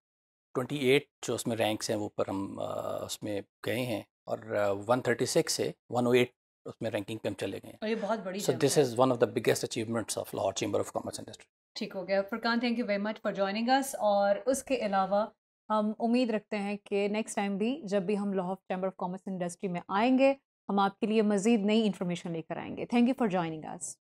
28 जो उसमें रैंक्स हैं वो ऊपर हम उसमें गए हैं और uh, 136 से 108 उसमें रैंकिंग पे हम चले गए और ये बहुत बड़ी so this is one of the biggest achievements of Lahore chamber of commerce industry ठीक हो गया। Furqan thank you very much for joining us और उसके अलावा हम उम्मीद रखते हैं कि नेक्स्ट टाइम भी जब भी हम Lahore chamber of commerce industry में आएँगे हम आपके लिए मज़ीद नई इन्फॉर्मेशन लेकर आएँगे। Thank you for joining us